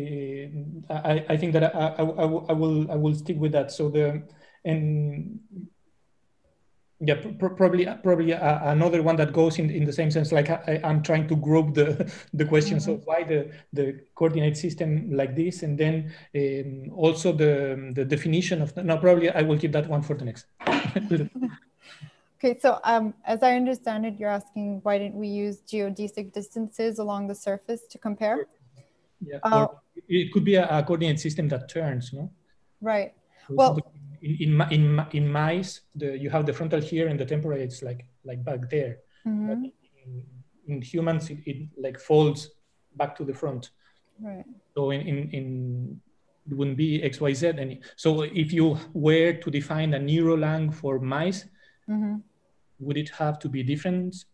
E: I, I think that I, I, I, will I will stick with that. So the and yeah, pr probably probably another one that goes in, in the same sense. Like I, am trying to group the [LAUGHS] the questions mm -hmm. of why the the coordinate system like this, and then um, also the the definition of no probably I will keep that one for the next. [LAUGHS]
D: Okay, so um, as I understand it, you're asking why didn't we use geodesic distances along the surface to compare?
E: Yeah, uh, it could be a, a, coordinate system that turns, no?
D: Right. Well,
E: in in, in, mice, the, you have the frontal here and the temporal. It's like like back there. Mm -hmm. in, in, humans, it, it, like folds back to the front.
D: Right.
E: So in in, in it wouldn't be X Y Z any. So if you were to define a NeuroLang for mice. Mm -hmm would it have to be different,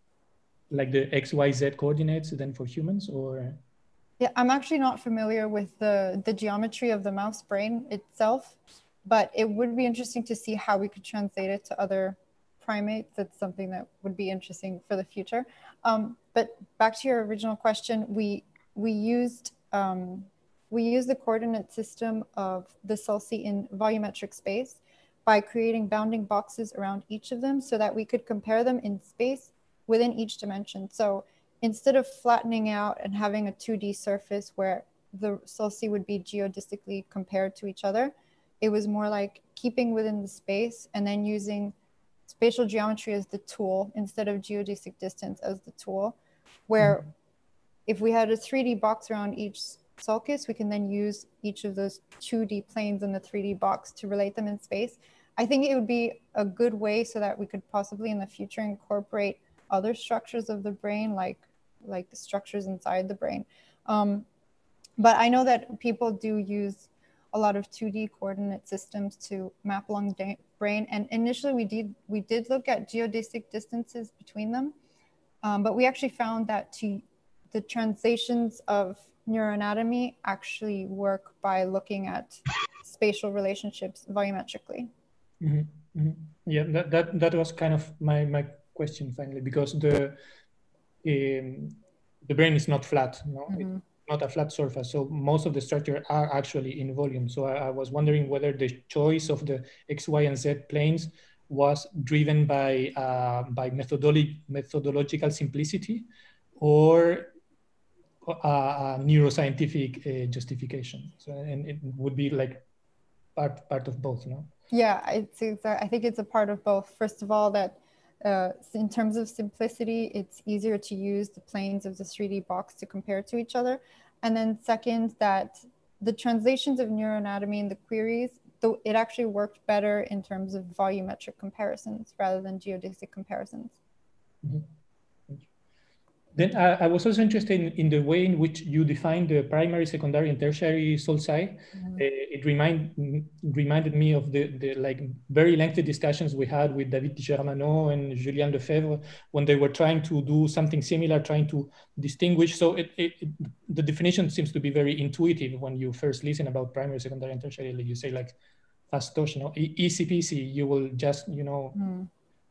E: like the X, Y, Z coordinates than for humans or?
D: Yeah, I'm actually not familiar with the, the geometry of the mouse brain itself, but it would be interesting to see how we could translate it to other primates. That's something that would be interesting for the future. Um, but back to your original question, we, we used um, we use the coordinate system of the sulci in volumetric space by creating bounding boxes around each of them so that we could compare them in space within each dimension. So instead of flattening out and having a 2D surface where the sulci would be geodesically compared to each other, it was more like keeping within the space and then using spatial geometry as the tool instead of geodesic distance as the tool, where mm -hmm. if we had a 3D box around each sulcus, we can then use each of those 2D planes in the 3D box to relate them in space. I think it would be a good way so that we could possibly in the future incorporate other structures of the brain, like like the structures inside the brain. Um, but I know that people do use a lot of 2D coordinate systems to map along the brain. And initially we did we did look at geodesic distances between them, um, but we actually found that to the translations of neuroanatomy actually work by looking at spatial relationships volumetrically.
E: Mm -hmm. Mm -hmm. Yeah, that, that, that was kind of my, my question finally, because the, um, the brain is not flat, no? Mm -hmm. not a flat surface. So most of the structure are actually in volume. So I, I, was wondering whether the choice of the X, Y, and Z planes was driven by, uh, by methodology, methodological simplicity or a, neuroscientific uh, justification. So, and it would be like part, part of both, no?
D: Yeah, it's, it's, I think it's a part of both. First of all, that uh, in terms of simplicity, it's easier to use the planes of the 3D box to compare to each other. And then second, that the translations of neuroanatomy and the queries, though it actually worked better in terms of volumetric comparisons rather than geodesic comparisons.
E: Mm -hmm. Then I, I, was also interested in, in, the way in which you define the primary, secondary, and tertiary sulci. Mm -hmm. uh, it remind, reminded me of the, the like very lengthy discussions we had with David Germanaud and Julien Lefèvre when they were trying to do something similar, trying to distinguish. So it, it, it, the definition seems to be very intuitive when you first listen about primary, secondary, and tertiary. You say like fast you know, easy peasy. You will just you know. Mm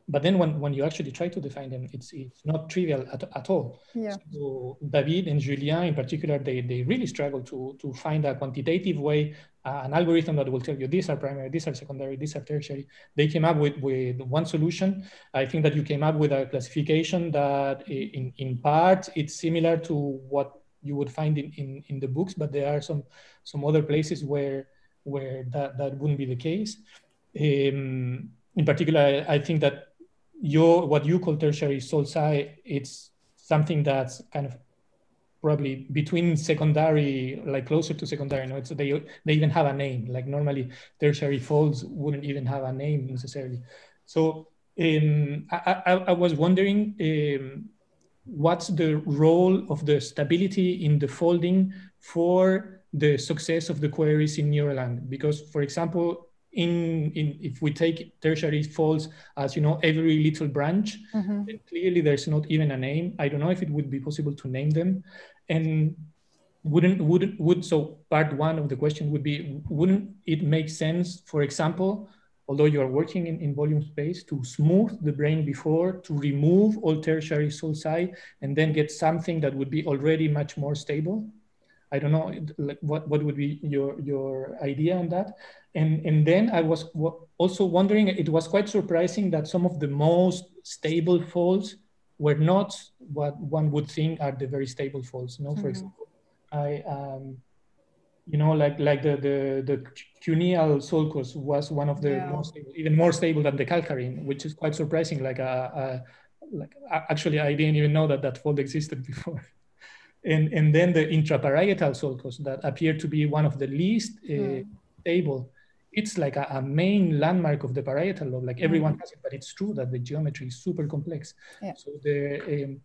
E: but then when, when you actually try to define them, it's it's not trivial at, at all.
D: Yeah.
E: So David and Julien in particular, they, they really struggle to, to find a quantitative way, uh, an algorithm that will tell you these are primary, these are secondary, these are tertiary. They came up with, with one solution. I think that you came up with a classification that in, in part, it's similar to what you would find in, in, in the books, but there are some, some other places where, where that, that wouldn't be the case. Um, in particular, I think that your what you call tertiary sulci, it's something that's kind of probably between secondary, like closer to secondary. No, it's they they even have a name. Like normally tertiary folds wouldn't even have a name necessarily. So um, I, I, I, was wondering um, what's the role of the stability in the folding for the success of the queries in NeuroLang? Because for example, in, in if we take tertiary folds as you know every little branch mm-hmm. clearly there's not even a name. I don't know if it would be possible to name them. And wouldn't would would so part one of the question would be wouldn't it make sense for example although you are working in, in volume space to smooth the brain before to remove all tertiary sulci and then get something that would be already much more stable I don't know like what, what would be your, your idea on that. And, and then I was also wondering, it was quite surprising that some of the most stable folds were not what one would think are the very stable folds. No, for mm -hmm. example, I, um, you know, like like the the the cuneal sulcus was one of the yeah. most stable, even more stable than the calcarine, which is quite surprising. Like a, a like actually, I didn't even know that that fold existed [LAUGHS] before and, and then the intraparietal sulcus that appear to be one of the least uh, mm. stable. It's like a, a, main landmark of the parietal lobe. Like everyone mm. has it, but it's true that the geometry is super complex.
D: Yeah.
E: So the um,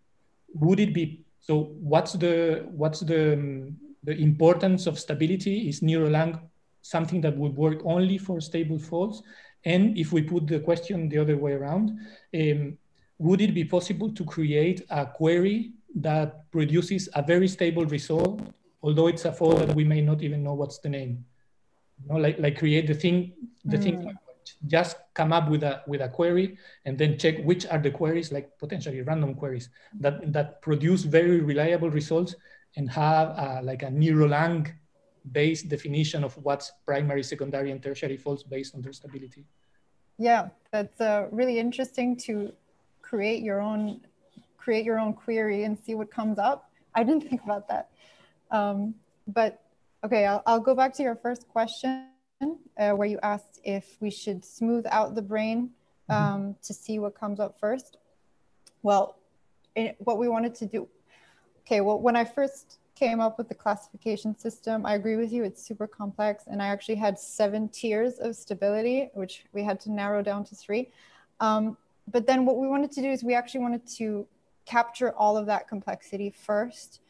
E: would it be so? What's the what's the um, the importance of stability? Is NeuroLang something that would work only for stable folds? And if we put the question the other way around, um, would it be possible to create a query that produces a very stable result, although it's a fold that we may not even know what's the name. You know, like, like create the thing, the mm. thing, just come up with a with a query and then check which are the queries, like potentially random queries that that produce very reliable results and have a, like a NeuroLang based definition of what's primary, secondary, and tertiary folds based on their stability.
D: Yeah, that's uh, really interesting to create your own create your own query and see what comes up. I didn't think about that. Um, but okay, I'll, I'll, go back to your first question uh, where you asked if we should smooth out the brain mm-hmm. um, mm -hmm. to see what comes up first. Well, it, what we wanted to do, okay, well, when I first came up with the classification system, I agree with you, it's super complex. And I actually had seven tiers of stability, which we had to narrow down to three. Um, but then what we wanted to do is we actually wanted to capture all of that complexity first.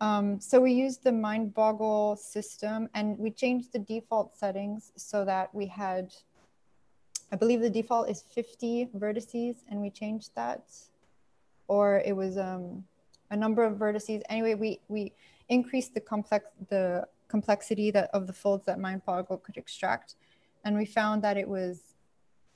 D: Um, so we used the Mindboggle system and we changed the default settings so that we had, I believe the default is 50 vertices and we changed that. Or it was um, a number of vertices. Anyway, we, we increased the complex, the complexity that of the folds that Mindboggle could extract. And we found that it was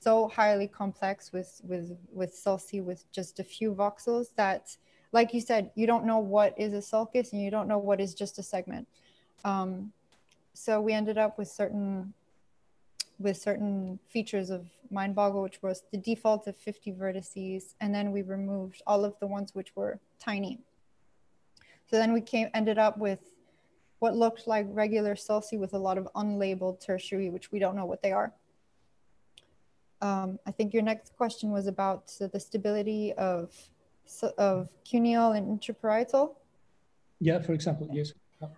D: so highly complex with, with, with sulci with just a few voxels that, like you said, you don't know what is a sulcus and you don't know what is just a segment. Um, so we ended up with certain with certain features of Mindboggle, which was the default of 50 vertices, and then we removed all of the ones which were tiny. So then we came ended up with what looked like regular sulci with a lot of unlabeled tertiary, which we don't know what they are. Um, I think your next question was about the stability of of cuneal and interparietal.
E: Yeah, for example, yes.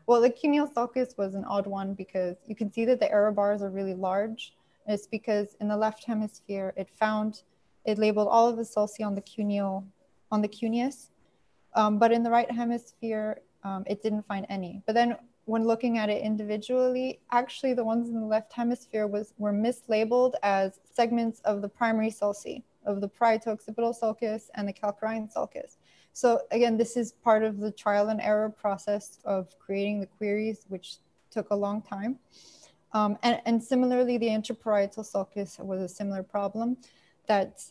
D: Well, the cuneal sulcus was an odd one because you can see that the error bars are really large. It's because in the left hemisphere, it found, it labeled all of the sulci on the cuneal, on the cuneus, um, but in the right hemisphere, um, it didn't find any. But then when looking at it individually, actually the ones in the left hemisphere was were mislabeled as segments of the primary sulci, of the parieto-occipital sulcus and the calcarine sulcus. So again, this is part of the trial and error process of creating the queries, which took a long time. Um, and, and, similarly, the interparietal sulcus was a similar problem that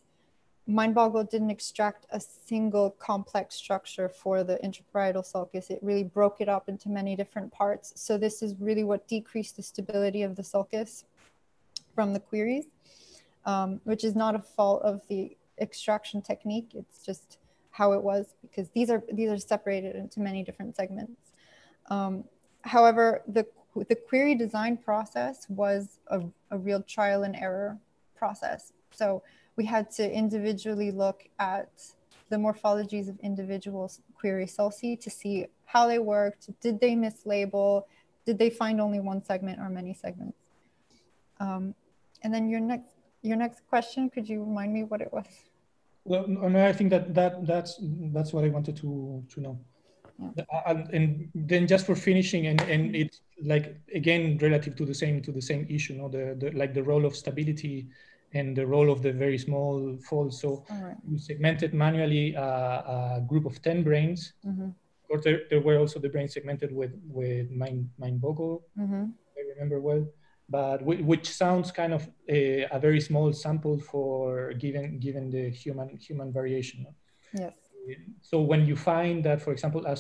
D: Mindboggle didn't extract a single complex structure for the intraparietal sulcus. It really broke it up into many different parts. So this is really what decreased the stability of the sulcus from the queries, um, which is not a fault of the extraction technique. It's just how it was because these are these are separated into many different segments. Um, however, the the query design process was a, a real trial and error process. So we had to individually look at the morphologies of individual query sulci to see how they worked. Did they mislabel? Did they find only one segment or many segments? Um, and then your next your next question, could you remind me what it was?
E: Well, no, I think that that that's that's what I wanted to to know. Yeah. And, and then just for finishing, and and it's like again relative to the same to the same issue, no, the, the like the role of stability and the role of the very small folds. So right. you segmented manually a, a, group of ten brains. Mm-hmm. Of course, there, there were also the brains segmented with with Mind Mindboggle. Mm-hmm. I remember well but which sounds kind of a, a, very small sample for given given the human human variation.
D: Yes.
E: So when you find that, for example, a,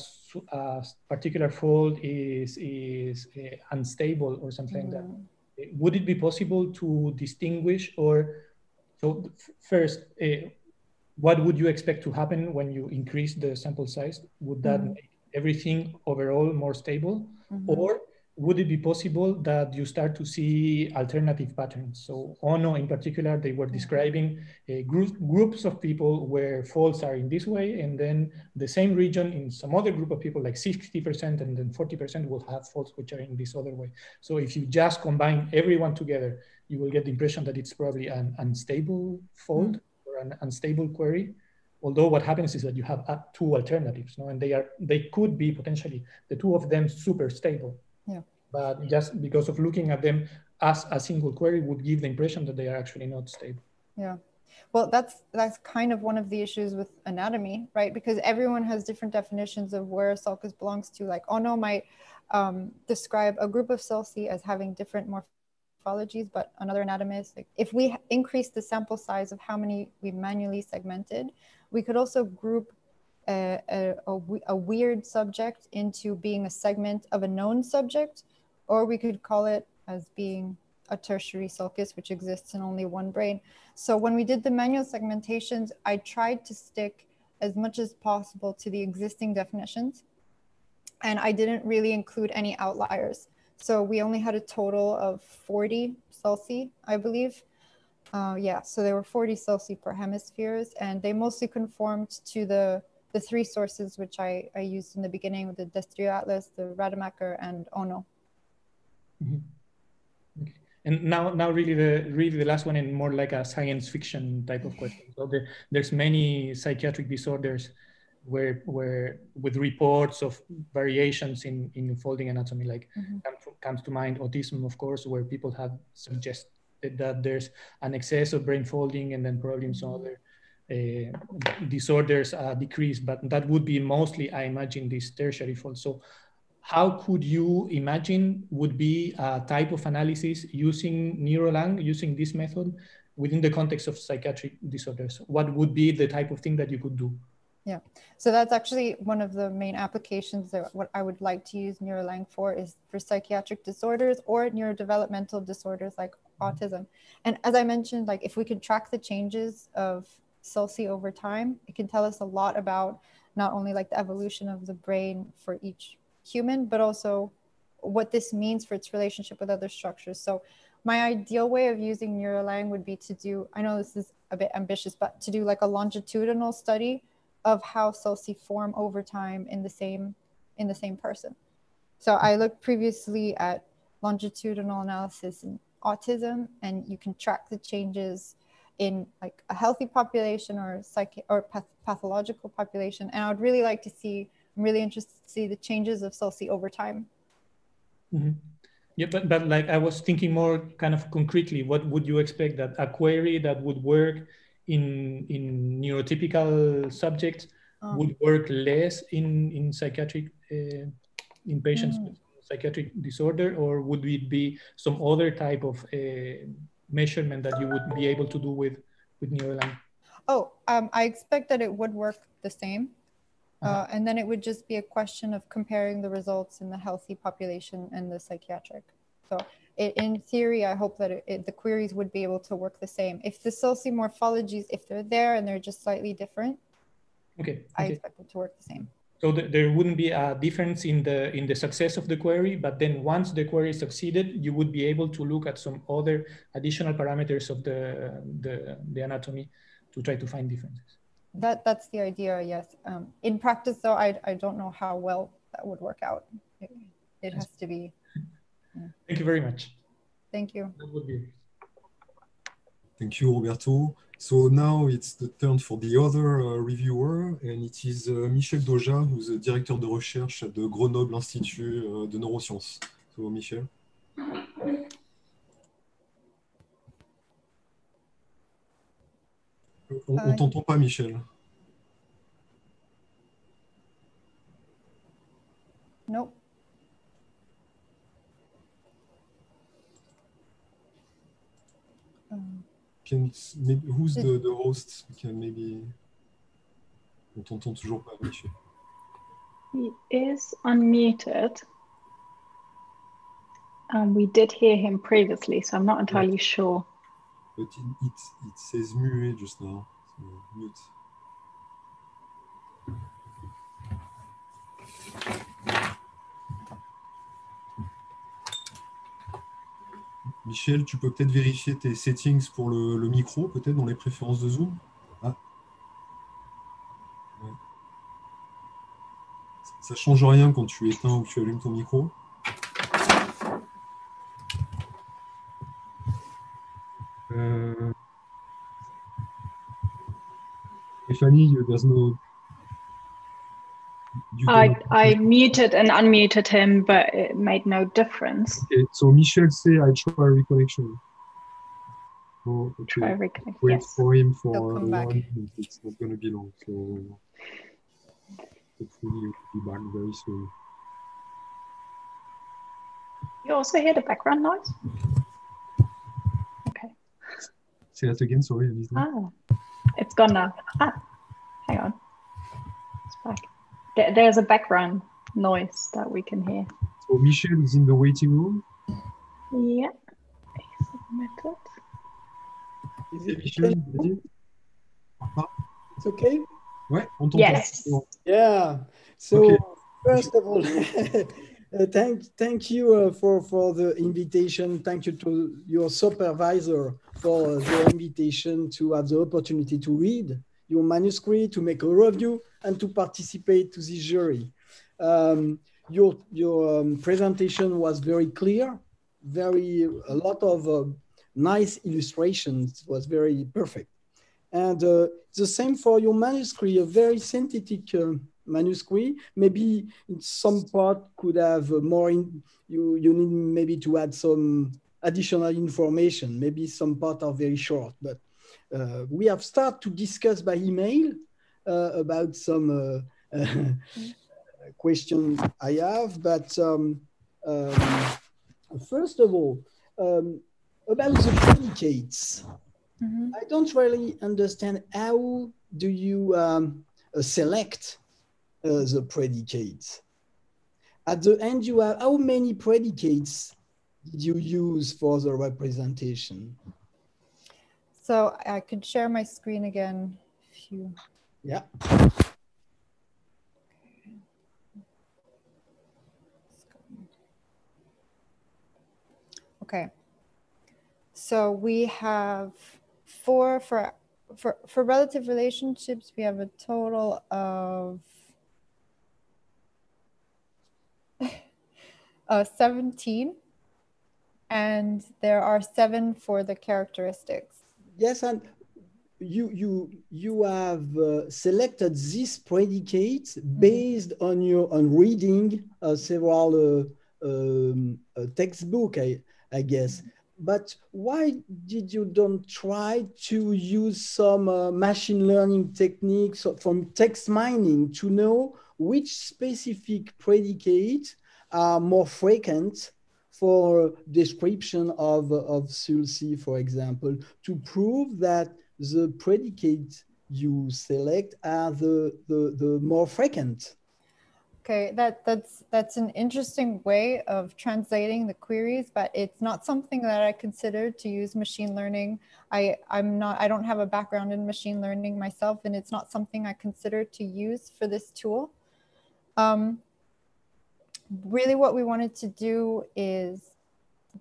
E: a particular fold is is uh, unstable or something mm. like that, mm-hmm. Would it be possible to distinguish or so first? Uh, what would you expect to happen when you increase the sample size? Would that mm. make everything overall more stable, mm-hmm. or would it be possible that you start to see alternative patterns? So Ono in particular, they were describing uh, group, groups of people where folds are in this way, and then the same region in some other group of people, like 60% and then 40% will have folds which are in this other way. So if you just combine everyone together, you will get the impression that it's probably an unstable fold mm -hmm. or an unstable query. Although what happens is that you have uh, two alternatives, no? and they are they could be potentially the two of them super stable
D: yeah.
E: But just because of looking at them as a single query would give the impression that they are actually not stable.
D: Yeah. Well, that's that's kind of one of the issues with anatomy, right? Because everyone has different definitions of where a sulcus belongs to. Like Ono might um, describe a group of sulci as having different morphologies, but another anatomist, like if we increase the sample size of how many we manually segmented, we could also group a, a, a, weird subject into being a segment of a known subject, or we could call it as being a tertiary sulcus, which exists in only one brain. So when we did the manual segmentations, I tried to stick as much as possible to the existing definitions. And I didn't really include any outliers. So we only had a total of 40 sulci, I believe. Uh, yeah, so there were 40 sulci per hemispheres, and they mostly conformed to the the three sources which I, I used in the beginning with the Destrieux Atlas, the Rademacher, and Ono.
E: Mm-hmm. Okay. And now, now really the really the last one and more like a science fiction type of question. So the, there's many psychiatric disorders where where with reports of variations in in folding anatomy, like mm-hmm. comes, comes to mind autism, of course, where people have suggested that there's an excess of brain folding and then probably some mm-hmm. other disorders uh, decrease, but that would be mostly, I imagine, this tertiary fold. So how could you imagine would be a type of analysis using NeuroLang, using this method within the context of psychiatric disorders? What would be the type of thing that you could do?
D: Yeah, so that's actually one of the main applications that what I would like to use NeuroLang for is for psychiatric disorders or neurodevelopmental disorders like autism. And as I mentioned, like if we can track the changes of sulci over time, it can tell us a lot about not only like the evolution of the brain for each human, but also what this means for its relationship with other structures. So my ideal way of using NeuroLang would be to do, I know this is a bit ambitious, but to do like a longitudinal study of how sulci form over time in the same in the same person. So I looked previously at longitudinal analysis in autism, and you can track the changes in like a healthy population or psych or path pathological population. And I would really like to see, I'm really interested to see the changes of sulci over time.
E: Mm -hmm. Yeah, but, but like I was thinking more kind of concretely, what would you expect that a query that would work in, in neurotypical subjects um, would work less in, in psychiatric, uh, in patients mm. with psychiatric disorder, or would it be some other type of uh, measurement that you would be able to do with, with NeuroLang?
D: Oh, um, I expect that it would work the same. Uh, uh, and then it would just be a question of comparing the results in the healthy population and the psychiatric. So it, in theory, I hope that it, it, the queries would be able to work the same. If the sulci morphologies, if they're there and they're just slightly different,
E: okay, okay.
D: I expect them to work the same.
E: So th there wouldn't be a difference in the in the success of the query, but then once the query succeeded, you would be able to look at some other additional parameters of the the, the anatomy to try to find differences.
D: That that's the idea, yes. Um, in practice, though, I I don't know how well that would work out. It, it has to be.
E: Yeah. Thank you very much.
D: Thank you.
E: That would be.
C: Thank you, Roberto. So now it's the turn for the other uh, reviewer, and it is uh, Michel Doja, who's the directeur de recherche at the Grenoble Institut uh, de Neurosciences. So, Michel. On ne t'entend pas, Michel. Can, maybe, who's the, the host? Can maybe. On t'entend toujours pas, Michel.
B: He is unmuted. Um, we did hear him previously, so I'm not entirely yeah. sure.
C: But it, it, it says muet just now. So mute. Michel, tu peux peut-être vérifier tes settings pour le, micro, peut-être dans les préférences de Zoom. Ah. Ça ne change rien quand tu éteins ou tu allumes ton micro. Euh... There's
B: I, I muted and unmuted him, but it made no difference.
C: Okay, so Michel say I try reconnection. Oh, okay.
B: Try reconnection.
C: Wait
B: yes.
C: for him for one minute. It's not going to be long, so hopefully he'll be back very soon.
B: You also hear the background noise? Okay.
C: Say that again, sorry.
B: Ah, it's gone now. Ah, hang on. It's back there's a background noise that we can hear.
C: So Michel is in the waiting room.
B: Yeah.
C: Is it Michel,
F: It's okay?
C: Ouais, on
B: yes.
F: Yeah. So okay. first of all, [LAUGHS] uh, thank thank you uh, for for the invitation. Thank you to your supervisor for the invitation to have the opportunity to read your manuscript, to make a review, and to participate to this jury. Um, your your um, presentation was very clear, very a lot of uh, nice illustrations. It was very perfect, and uh, the same for your manuscript. A very synthetic uh, manuscript. Maybe in some part could have more. In, you you need maybe to add some additional information. Maybe some part are very short, but uh, we have started to discuss by email uh, about some uh, [LAUGHS] question I have, but um, um, first of all, um, about the predicates. Mm -hmm. I don't really understand how do you um, uh, select uh, the predicates. At the end, you have how many predicates did you use for the representation?
D: So I could share my screen again. If you...
F: Yeah.
D: Okay. So we have four for for for relative relationships. We have a total of [LAUGHS] uh, 17 and there are seven for the characteristics.
F: Yes, and you you you have uh, selected these predicates mm-hmm. based mm -hmm. on your on reading uh, several uh, um, textbook, I I guess. Mm -hmm. But why did you don't try to use some uh, machine learning techniques from text mining to know which specific predicates are more frequent for description of, of SULCI, for example, to prove that the predicate you select are the, the, the more frequent.
D: Okay, that, that's, that's an interesting way of translating the queries, but it's not something that I consider to use machine learning. I, I'm not, I don't have a background in machine learning myself, and it's not something I consider to use for this tool. Um, really what we wanted to do is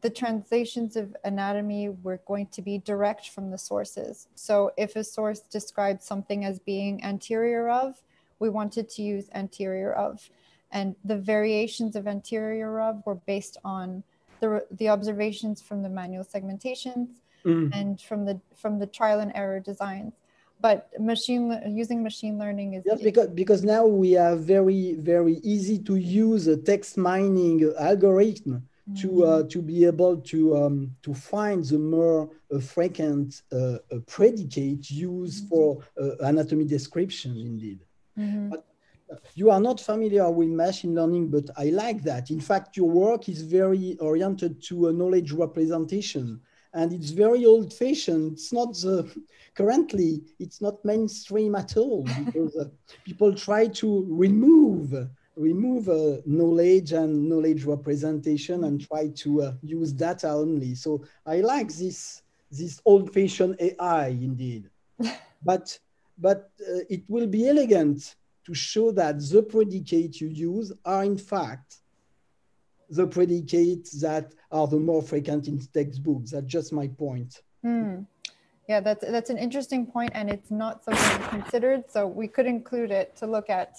D: the translations of anatomy were going to be direct from the sources. So if a source describes something as being anterior of, we wanted to use anterior of. And the variations of anterior of were based on the, the observations from the manual segmentations mm. and from the from the trial and error designs but machine using machine learning is
F: yes because because now we have very very easy to use a text mining algorithm mm -hmm. to uh, to be able to um, to find the more uh, frequent uh, predicate used mm -hmm. for uh, anatomy description indeed mm -hmm. but uh, you are not familiar with machine learning but i like that in fact your work is very oriented to a knowledge representation and it's very old fashioned. It's not the, currently, it's not mainstream at all because uh, people try to remove remove uh, knowledge and knowledge representation and try to uh, use data only. So I like this this old fashioned AI indeed, [LAUGHS] but but uh, it will be elegant to show that the predicate you use are in fact the predicates that are the more frequent in textbooks. That's just my point.
D: Mm. Yeah, that's that's an interesting point, and it's not something considered. So we could include it to look at.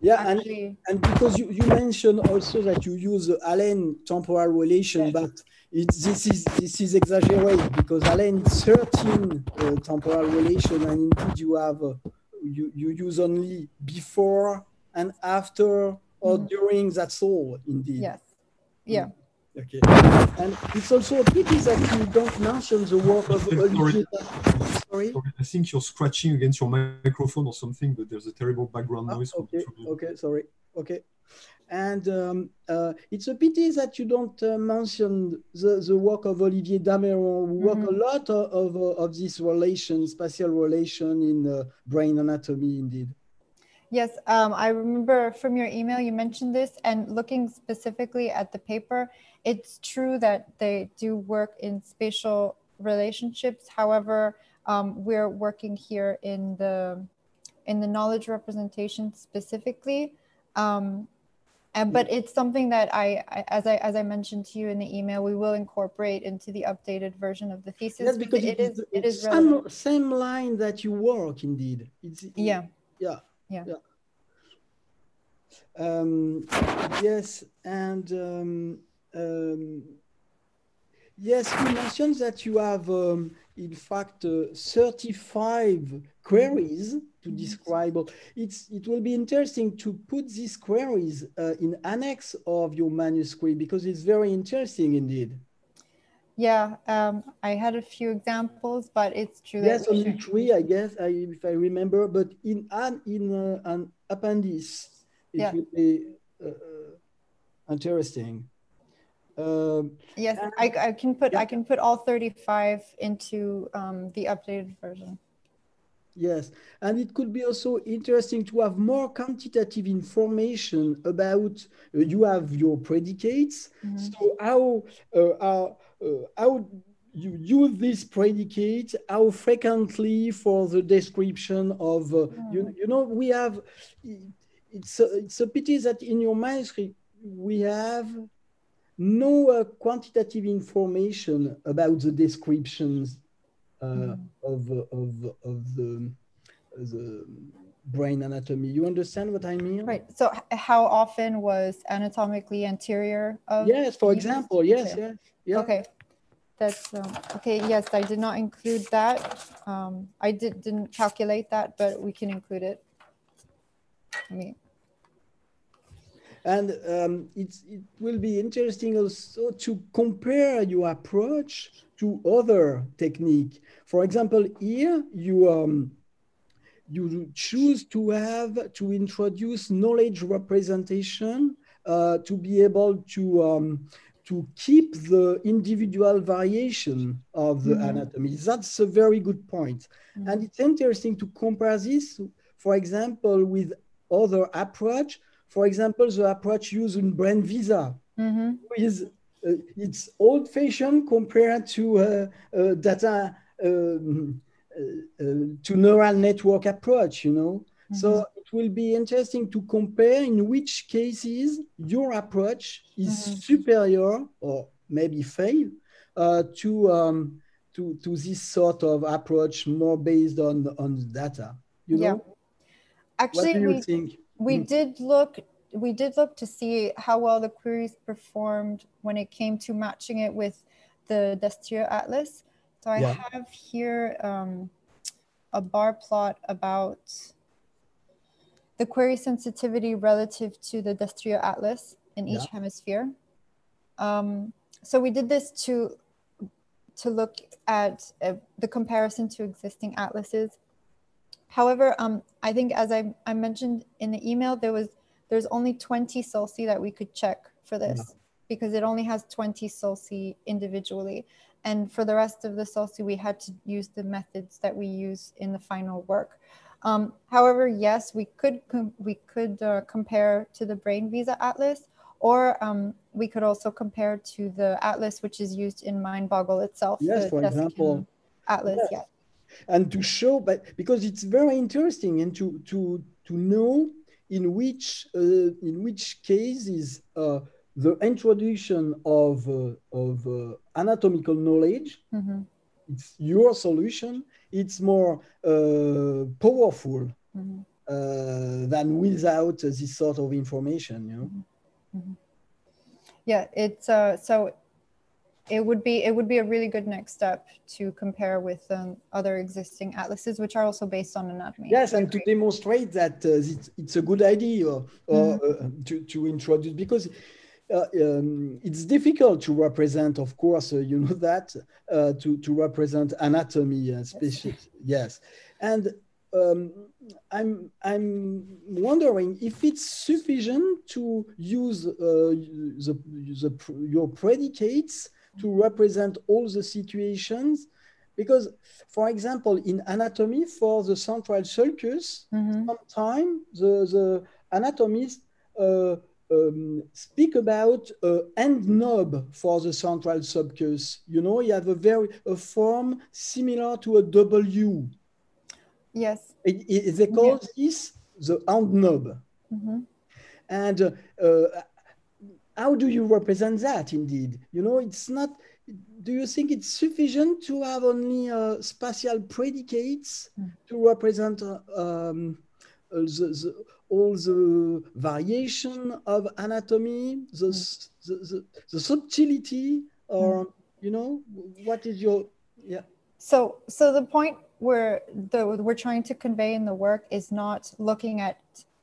F: Yeah, actually... and, and because you, you mentioned also that you use the Allen temporal relation, yes. but it, this is this is exaggerated because Allen 13 uh, temporal relation, and indeed you have uh, you you use only before and after or mm. during. That's all, indeed.
D: Yes. Yeah. Mm.
F: Okay. And it's also a pity that you don't mention the work of Olivier.
C: Sorry? I think you're scratching against your microphone or something, but there's a terrible background ah, noise.
F: Ah, okay, okay, sorry. Okay. And um, uh, it's a pity that you don't uh, mention the, the work of Olivier Dameron, who mm -hmm. work a mm-hmm. lot of, of, of this relation, spatial relation in uh, brain anatomy, indeed.
D: Yes, um, I remember from your email you mentioned this and looking specifically at the paper, it's true that they do work in spatial relationships. However, um, we're working here in the in the knowledge representation specifically. Um, and, but it's something that I, I, as I as I mentioned to you in the email, we will incorporate into the updated version of the thesis.
F: Yes, because it, it is it is same, same line that you work indeed.
D: It's, yeah.
F: Yeah.
D: Yeah. yeah.
F: Um, yes, and um, um, yes, you mentioned that you have, um, in fact, uh, 35 queries to describe. It's, it will be interesting to put these queries uh, in annex of your manuscript because it's very interesting indeed.
D: Yeah, um, I had a few examples, but it's true.
F: Yes, only three, I guess, I, if I remember. But in an in uh, an appendix it
D: Yeah.
F: will be uh, interesting. Um,
D: Yes,
F: And-
D: I, I can put,
F: Yeah.
D: I can put all 35 into um, the updated version.
F: Yes, and it could be also interesting to have more quantitative information about. Uh, you have your predicates,
D: Mhm.
F: so how uh, uh, how you use this predicate, how frequently for the description of. Uh, you, you know, we have. It's a, it's a pity that in your manuscript we have no uh, quantitative information about the descriptions uh, of, uh, of, of the, the brain anatomy. You understand what I mean?
D: Right. So how often was anatomically anterior of?
F: Yes, for example, yes,
D: Okay.
F: yes. Yeah.
D: Okay. That's, um, okay, yes, I did not include that. Um, I did, didn't calculate that, but we can include it. I mean,
F: And um, it's, it will be interesting also to compare your approach to other technique. For example, here you um, you choose to have to introduce knowledge representation uh, to be able to um, to keep the individual variation of the
D: Mhm.
F: anatomy. That's a very good point. And it's interesting to compare this, for example, with other approach. For example, the approach used in BrainVISA
D: mhm,
F: is uh, it's old-fashioned compared to uh, uh, data um, to neural network approach. You know, so it will be interesting to compare in which cases your approach is
D: Mhm.
F: superior or maybe fail uh, to um, to to this sort of approach more based on on data. You
D: Yeah.
F: know,
D: Actually, we,
F: think?
D: we
F: Mm.
D: did look, we did look to see how well the queries performed when it came to matching it with the Destrieux Atlas. So I
F: Yeah.
D: have here um, a bar plot about the query sensitivity relative to the Destrieux Atlas in each
F: Yeah.
D: hemisphere. Um, so we did this to to look at uh, the comparison to existing atlases. However, um, I think as I, I mentioned in the email, there was there's only 20 sulci that we could check for this because it only has 20 sulci individually. And for the rest of the sulci, we had to use the methods that we use in the final work. Um, however, yes, we could we could uh, compare to the BrainVISA Atlas, or um, we could also compare to the atlas which is used in Mindboggle itself.
F: Yes, for example.
D: Atlas,
F: Yes.
D: yeah.
F: and to show but because it's very interesting and to to to know in which uh, in which cases uh, the introduction of uh, of uh, anatomical knowledge
D: Mhm,
F: it's your solution. It's more uh, powerful
D: mhm.
F: uh, than without uh, this sort of information you know?
D: Yeah, it's uh, so it would be it would be a really good next step to compare with um, other existing atlases, which are also based on anatomy.
F: Yes, and to demonstrate that uh, it's, it's a good idea or, or, uh, to, to introduce because uh, um, it's difficult to represent, of course, uh, you know [LAUGHS] that, uh, to, to represent anatomy, uh, especially. Yes. And um, I'm, I'm wondering if it's sufficient to use uh, the, the, your predicates to represent all the situations because for example in anatomy for the central sulcus
D: Mhm,
F: sometimes the, the anatomists uh, um, speak about uh, end knob for the central sulcus you know you have a very a form similar to a w
D: Yes.
F: it, it- they call this the end knob
D: mhm.
F: and uh, how do you represent that indeed? You know, it's not, do you think it's sufficient to have only uh, spatial predicates
D: Mm.
F: to represent uh, um, uh, the, the, all the variation of anatomy, the, hmm. s- the, the, the subtlety, or, hmm. you know, what is your, yeah.
D: So, so the point where the we're trying to convey in the work is not looking at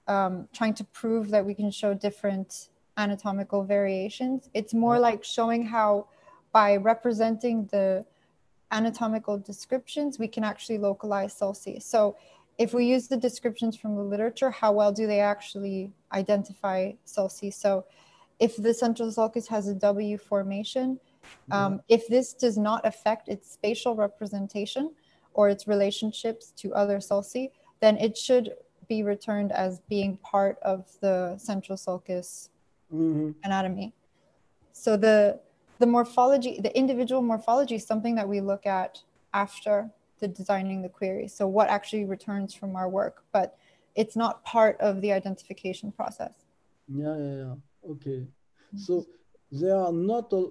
D: um, trying to prove that we can show different anatomical variations. It's more hmm. like showing how by representing the anatomical descriptions, we can actually localize sulci. So if we use the descriptions from the literature, how well do they actually identify sulci? So if the central sulcus has a W formation, um, if this does not affect its spatial representation or its relationships to other sulci, then it should be returned as being part of the central sulcus
F: Mhm.
D: anatomy. So the the morphology, the individual morphology is something that we look at after the designing the query. So what actually returns from our work, but it's not part of the identification process.
F: Yeah, yeah, yeah. Okay. So there are not a,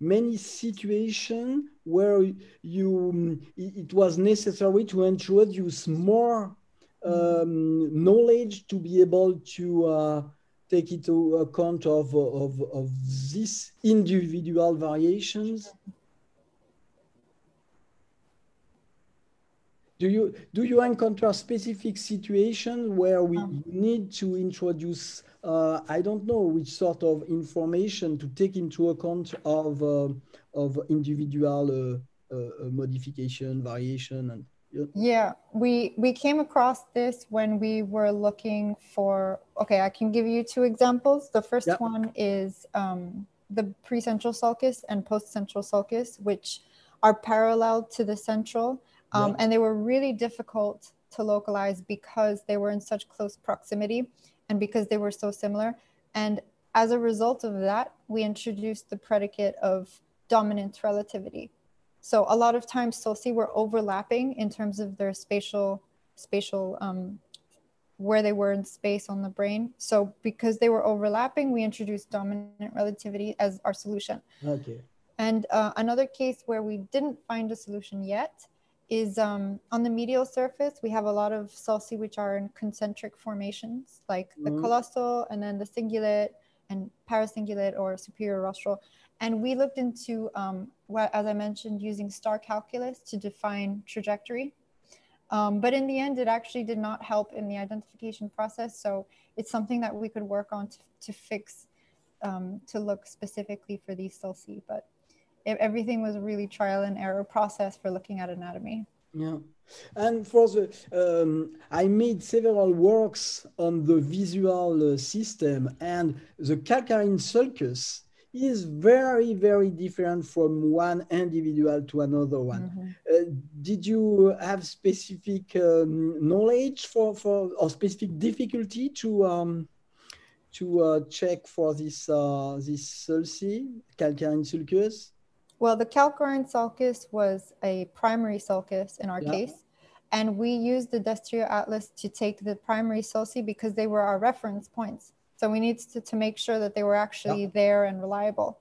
F: many situations where you it, was necessary to introduce more um, knowledge to be able to uh, take into account of, of, of these individual variations. Do you do you encounter specific situations where we need to introduce uh, I don't know which sort of information to take into account of uh, of individual uh, uh, modification, variation, and
D: Yeah, we we came across this when we were looking for. Okay, I can give you two examples. The first
F: Yeah.
D: one is um, the pre-central sulcus and post-central sulcus, which are parallel to the central, um,
F: Yeah.
D: and they were really difficult to localize because they were in such close proximity and because they were so similar. And as a result of that, we introduced the predicate of dominant relativity. So a lot of times sulci were overlapping in terms of their spatial spatial um, where they were in space on the brain. So because they were overlapping, we introduced dominant relativity as our solution.
F: okay.
D: And uh, another case where we didn't find a solution yet is um, on the medial surface. We have a lot of sulci which are in concentric formations, like the
F: Mhm.
D: callosal and then the cingulate and paracingulate or superior rostral. And we looked into, um, what, as I mentioned, using star calculus to define trajectory. Um, but in the end, it actually did not help in the identification process. So it's something that we could work on to, to fix, um, to look specifically for these sulci. But everything was really trial and error process for looking at anatomy.
F: Yeah. And for the, um, I made several works on the visual uh, system, and the calcarine sulcus is very, very different from one individual to another one.
D: Mhm.
F: Uh, did you have specific um, knowledge for, for or specific difficulty to um, to uh, check for this uh, this sulci, calcarine sulcus?
D: Well, the calcarine sulcus was a primary sulcus in our
F: Yeah.
D: case. And we used the Destrieux Atlas to take the primary sulci because they were our reference points. So we needed to, to make sure that they were actually there and reliable.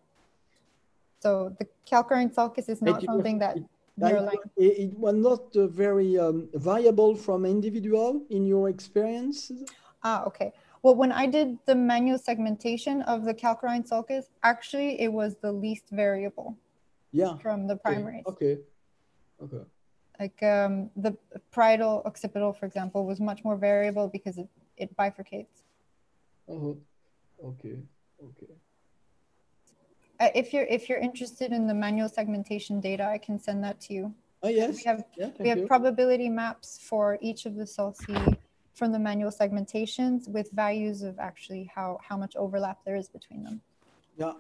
D: So the calcarine sulcus is not
F: It-
D: something that
F: it-
D: you're
F: I-
D: like,
F: it, it was not uh, very um, viable from individual in your experience.
D: ah, okay. Well, when I did the manual segmentation of the calcarine sulcus, actually it was the least variable
F: Yeah.
D: from the
F: okay,
D: primaries.
F: Okay. Okay.
D: Like um, the parietal occipital, for example, was much more variable because it, it bifurcates.
F: Oh. Okay. Okay.
D: Uh, if you're if you're interested in the manual segmentation data, I can send that to you.
F: Oh yes.
D: We have
F: yeah.
D: We have
F: you.
D: probability maps for each of the sulci from the manual segmentations with values of actually how how much overlap there is between them.
F: Yeah,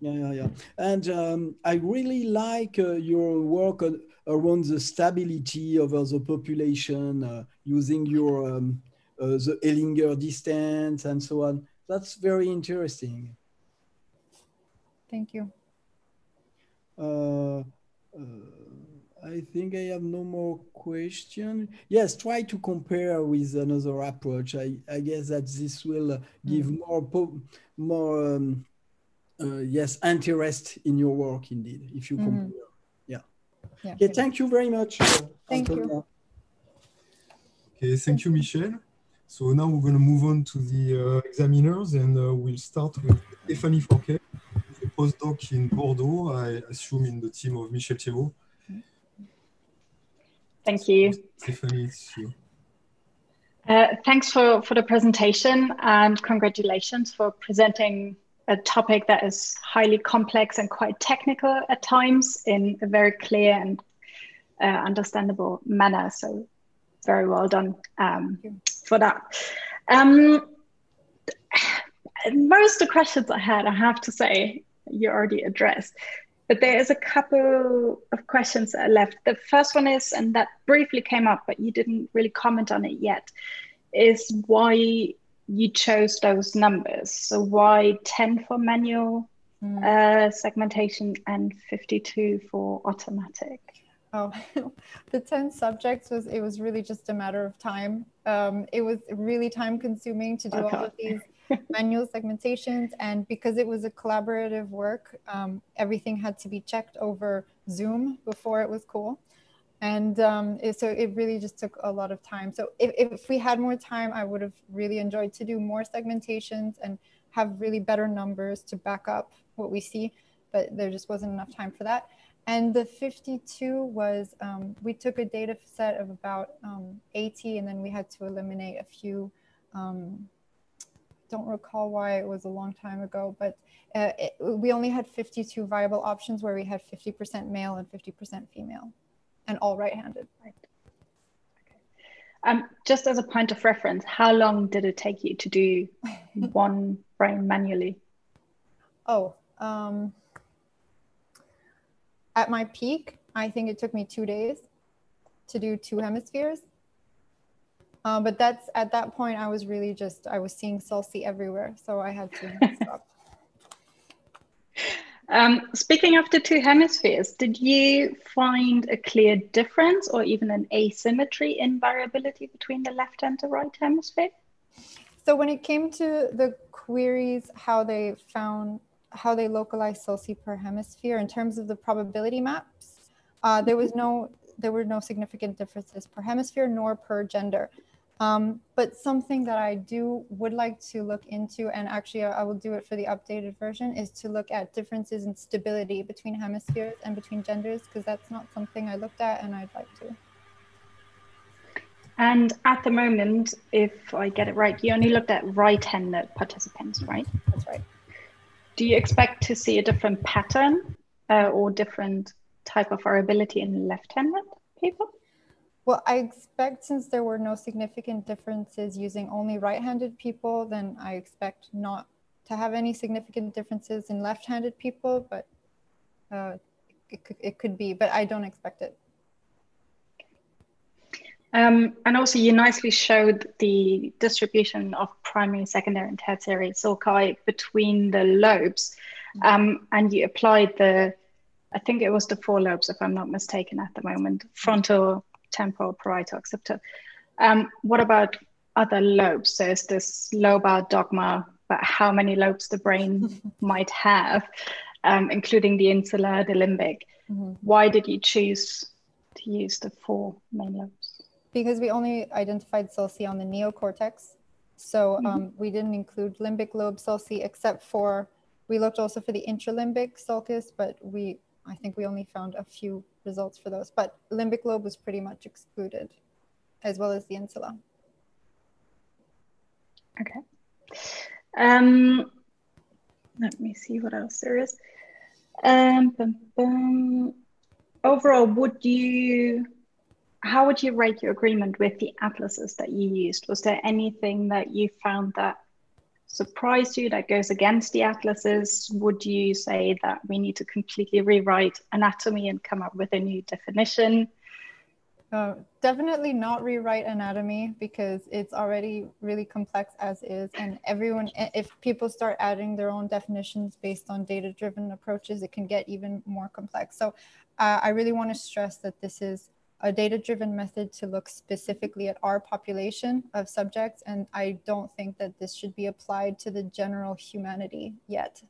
F: yeah, yeah, yeah. And um, I really like uh, your work on, around the stability over the population uh, using your um, uh, the Hellinger distance and so on. That's very interesting.
D: Thank you.
F: Uh, uh, I think I have no more question. Yes, try to compare with another approach. I, I guess that this will uh, give more po- more um, uh, yes interest in your work indeed if you
D: Mhm.
F: compare.
D: Yeah.
F: Okay, thank you very much. uh,
D: Thank you.
C: Okay, thank you, Michel. So now we're going to move on to the uh, examiners, and uh, we'll start with Stéphanie Forkel, a postdoc in Bordeaux, I assume in the team of Michel Thiebaut.
B: Thank you.
C: Stéphanie, it's you.
B: Uh, thanks for, for the presentation and congratulations for presenting a topic that is highly complex and quite technical at times in a very clear and uh, understandable manner. So very well done um, for that. Um, most of the questions I had, I have to say, you already addressed. But there is a couple of questions that are left. The first one is, and that briefly came up, but you didn't really comment on it yet, is why you chose those numbers. So why 10 for manual mm. uh, segmentation and 52 for automatic?
D: Oh, [LAUGHS] the 10 subjects was, it was really just a matter of time. Um, it was really time consuming to do okay. all of these manual segmentations. And because it was a collaborative work, um, everything had to be checked over Zoom before it was cool. And um, it, so it really just took a lot of time. So if, if we had more time, I would have really enjoyed to do more segmentations and have really better numbers to back up what we see, but there just wasn't enough time for that. And the 52 was, um, we took a data set of about um, 80 and then we had to eliminate a few um, don't recall why it was a long time ago, but uh, it, we only had 52 viable options where we had 50% male and 50% female and all right-handed. Right.
B: Um, just as a point of reference, how long did it take you to do [LAUGHS] one brain manually?
D: Oh, um, at my peak, I think it took me two days to do two hemispheres. Uh, but that's at that point, I was really just, I was seeing sulci everywhere. So I had to [LAUGHS] stop.
B: Um, speaking of the two hemispheres, did you find a clear difference or even an asymmetry in variability between the left and the right hemisphere?
D: So when it came to the queries, how they found, how they localized sulci per hemisphere in terms of the probability maps, uh, there was no, there were no significant differences per hemisphere nor per gender. Um, but something that I do would like to look into, and actually I will do it for the updated version, is to look at differences in stability between hemispheres and between genders, because that's not something I looked at and I'd like to.
B: And at the moment, if I get it right, you only looked at right-handed participants, right?
D: That's right.
B: Do you expect to see a different pattern uh, or different type of variability in left-handed people?
D: Well, I expect since there were no significant differences using only right-handed people, then I expect not to have any significant differences in left-handed people, but uh, it, could, it could be, but I don't expect it.
B: Um, and also you nicely showed the distribution of primary, secondary, and tertiary sulci between the lobes. Mm-hmm. Um, and you applied the, I think it was the four lobes, if I'm not mistaken at the moment, frontal, temporal, parietal, occipital. Um, what about other lobes? There's this lobar dogma about how many lobes the brain [LAUGHS] might have, um, including the insular, the limbic. Mm-hmm. Why did you choose to use the four main lobes?
D: Because we only identified sulci on the neocortex. So mm-hmm. um, we didn't include limbic lobe sulci except for, we looked also for the intralimbic sulcus, but we, I think we only found a few results for those, but limbic lobe was pretty much excluded, as well as the insula.
B: Okay. Um, let me see what else there is. Um, bum, bum. Overall, would you, how would you rate your agreement with the atlases that you used? Was there anything that you found that surprised you that goes against the atlases? Would you say that we need to completely rewrite anatomy and come up with a new definition?
D: Uh, definitely not rewrite anatomy because it's already really complex as is. And everyone, if people start adding their own definitions based on data driven approaches, it can get even more complex. So uh, I really want to stress that this is a data-driven method to look specifically at our population of subjects, and I don't think that this should be applied to the general humanity yet.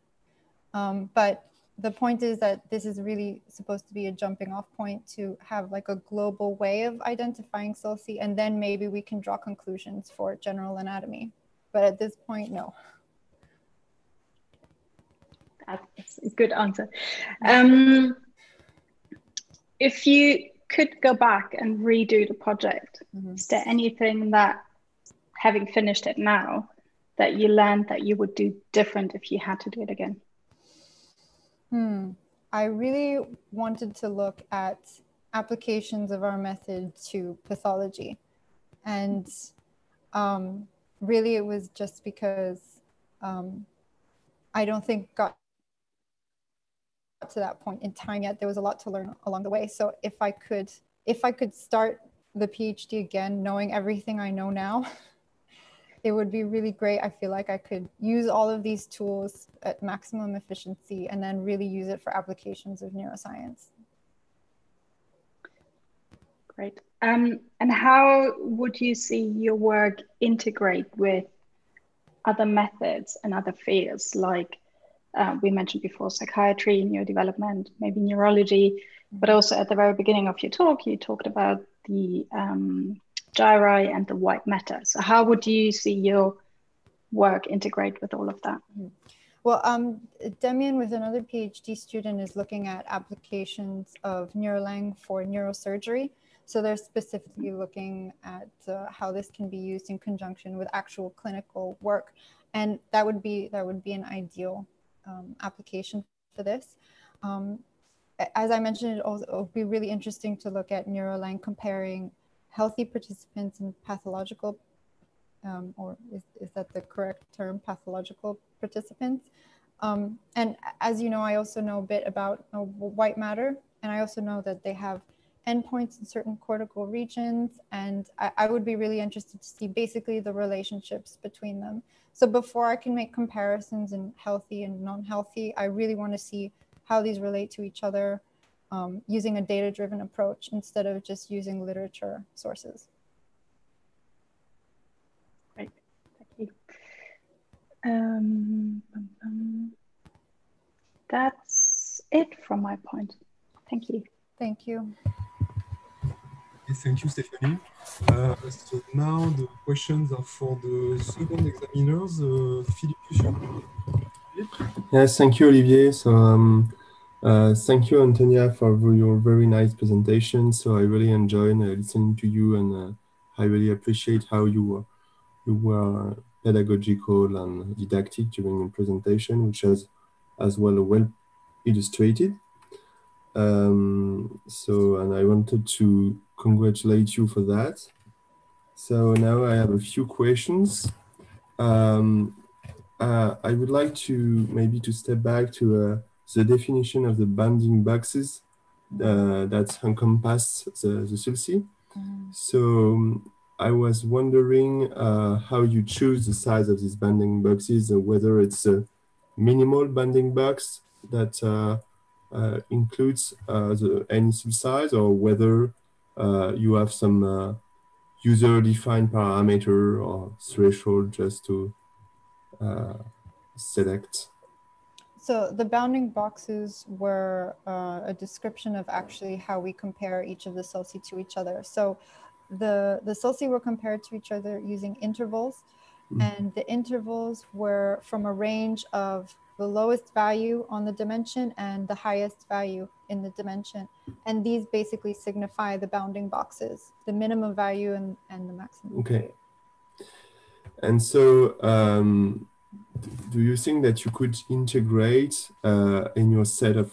D: Um, but the point is that this is really supposed to be a jumping off point to have like a global way of identifying sulci, and then maybe we can draw conclusions for general anatomy. But at this point, no.
B: That's a good answer. Um, if you could go back and redo the project, mm-hmm. is there anything that, having finished it now, that you learned that you would do different if you had to do it again?
D: Hmm. I really wanted to look at applications of our method to pathology. and um, really it was just because um, I don't think to that point in time yet. There was a lot to learn along the way. So if I could, if I could start the PhD again, knowing everything I know now, [LAUGHS] it would be really great. I feel like I could use all of these tools at maximum efficiency and then really use it for applications of neuroscience.
B: Great. Um, and how would you see your work integrate with other methods and other fields like uh, we mentioned before psychiatry, neurodevelopment, maybe neurology, but mm-hmm. also at the very beginning of your talk, you talked about the um, gyri and the white matter. So, how would you see your work integrate with all of that? Mm-hmm.
D: Well, um, Demian, with another PhD student, is looking at applications of NeuroLang for neurosurgery. So they're specifically looking at uh, how this can be used in conjunction with actual clinical work, and that would be that would be an ideal um, application for this. Um, as I mentioned, it would be really interesting to look at NeuroLang comparing healthy participants and pathological, um, or is, is that the correct term, pathological participants? Um, and as you know, I also know a bit about uh, white matter, and I also know that they have endpoints in certain cortical regions. And I, I, would be really interested to see basically the relationships between them. So before I can make comparisons in healthy and non-healthy, I really want to see how these relate to each other um, using a data-driven approach instead of just using literature sources.
B: Right, thank you. Um, um, that's it from my point. Thank you.
D: Thank you.
C: Thank you, Stephanie. So now the questions are for the second examiners. Uh, Philippe,
G: Yes, thank you, Olivier. So um, uh, thank you, Antonia, for your very nice presentation. So I really enjoyed uh, listening to you, and uh, I really appreciate how you were, you were pedagogical and didactic during the presentation, which has as well well illustrated. Um, so, and I wanted to congratulate you for that. So now I have a few questions. Um, uh, I would like to maybe to step back to uh, the definition of the bounding boxes uh, that encompass the, the SULCI. Mm. So um, I was wondering uh, how you choose the size of these bounding boxes, whether it's a minimal bounding box that uh, uh, includes uh, the any size or whether you have some user-defined parameter or threshold just to select.
D: So the bounding boxes were uh, a description of actually how we compare each of the SULCI to each other. So the, the SULCI were compared to each other using intervals, mm. and the intervals were from a range of the lowest value on the dimension and the highest value in the dimension. And these basically signify the bounding boxes, the minimum value and, and the maximum.
G: Okay. And so um, do you think that you could integrate uh, in your set of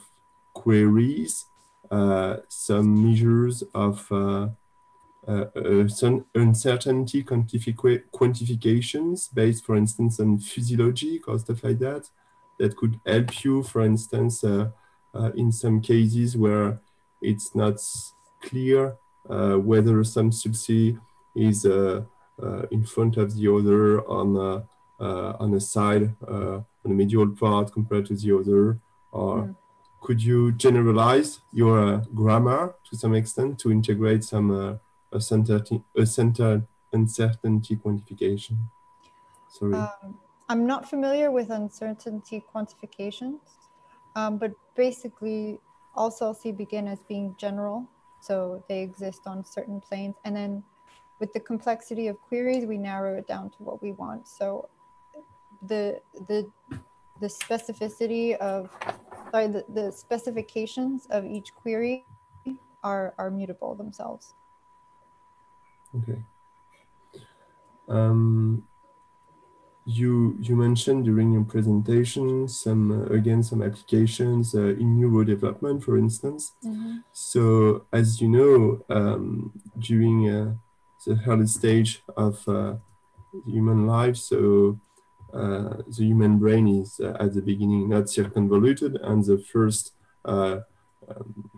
G: queries uh, some measures of uh, uh, uh some uncertainty quantifications based, for instance, on physiology or stuff like that? That could help you, for instance, uh, uh, in some cases where it's not clear uh, whether some SULCI is in front of the other on on a side on the medial part compared to the other, or mm. could you generalize your grammar to some extent to integrate some uncertainty, uncertainty quantification? Sorry. Um,
D: I'm not familiar with uncertainty quantifications, um, but basically all SULCI begin as being general. So they exist on certain planes. And then with the complexity of queries, we narrow it down to what we want. So the, the, the specificity of, sorry, the, the specifications of each query are, are mutable themselves.
G: Okay. Um, you you mentioned during your presentation some uh, again some applications uh, in neurodevelopment for instance mm -hmm. so as you know um, during uh, the early stage of uh, human life. So uh, the human brain is uh, at the beginning not circumvoluted, and the first uh, um,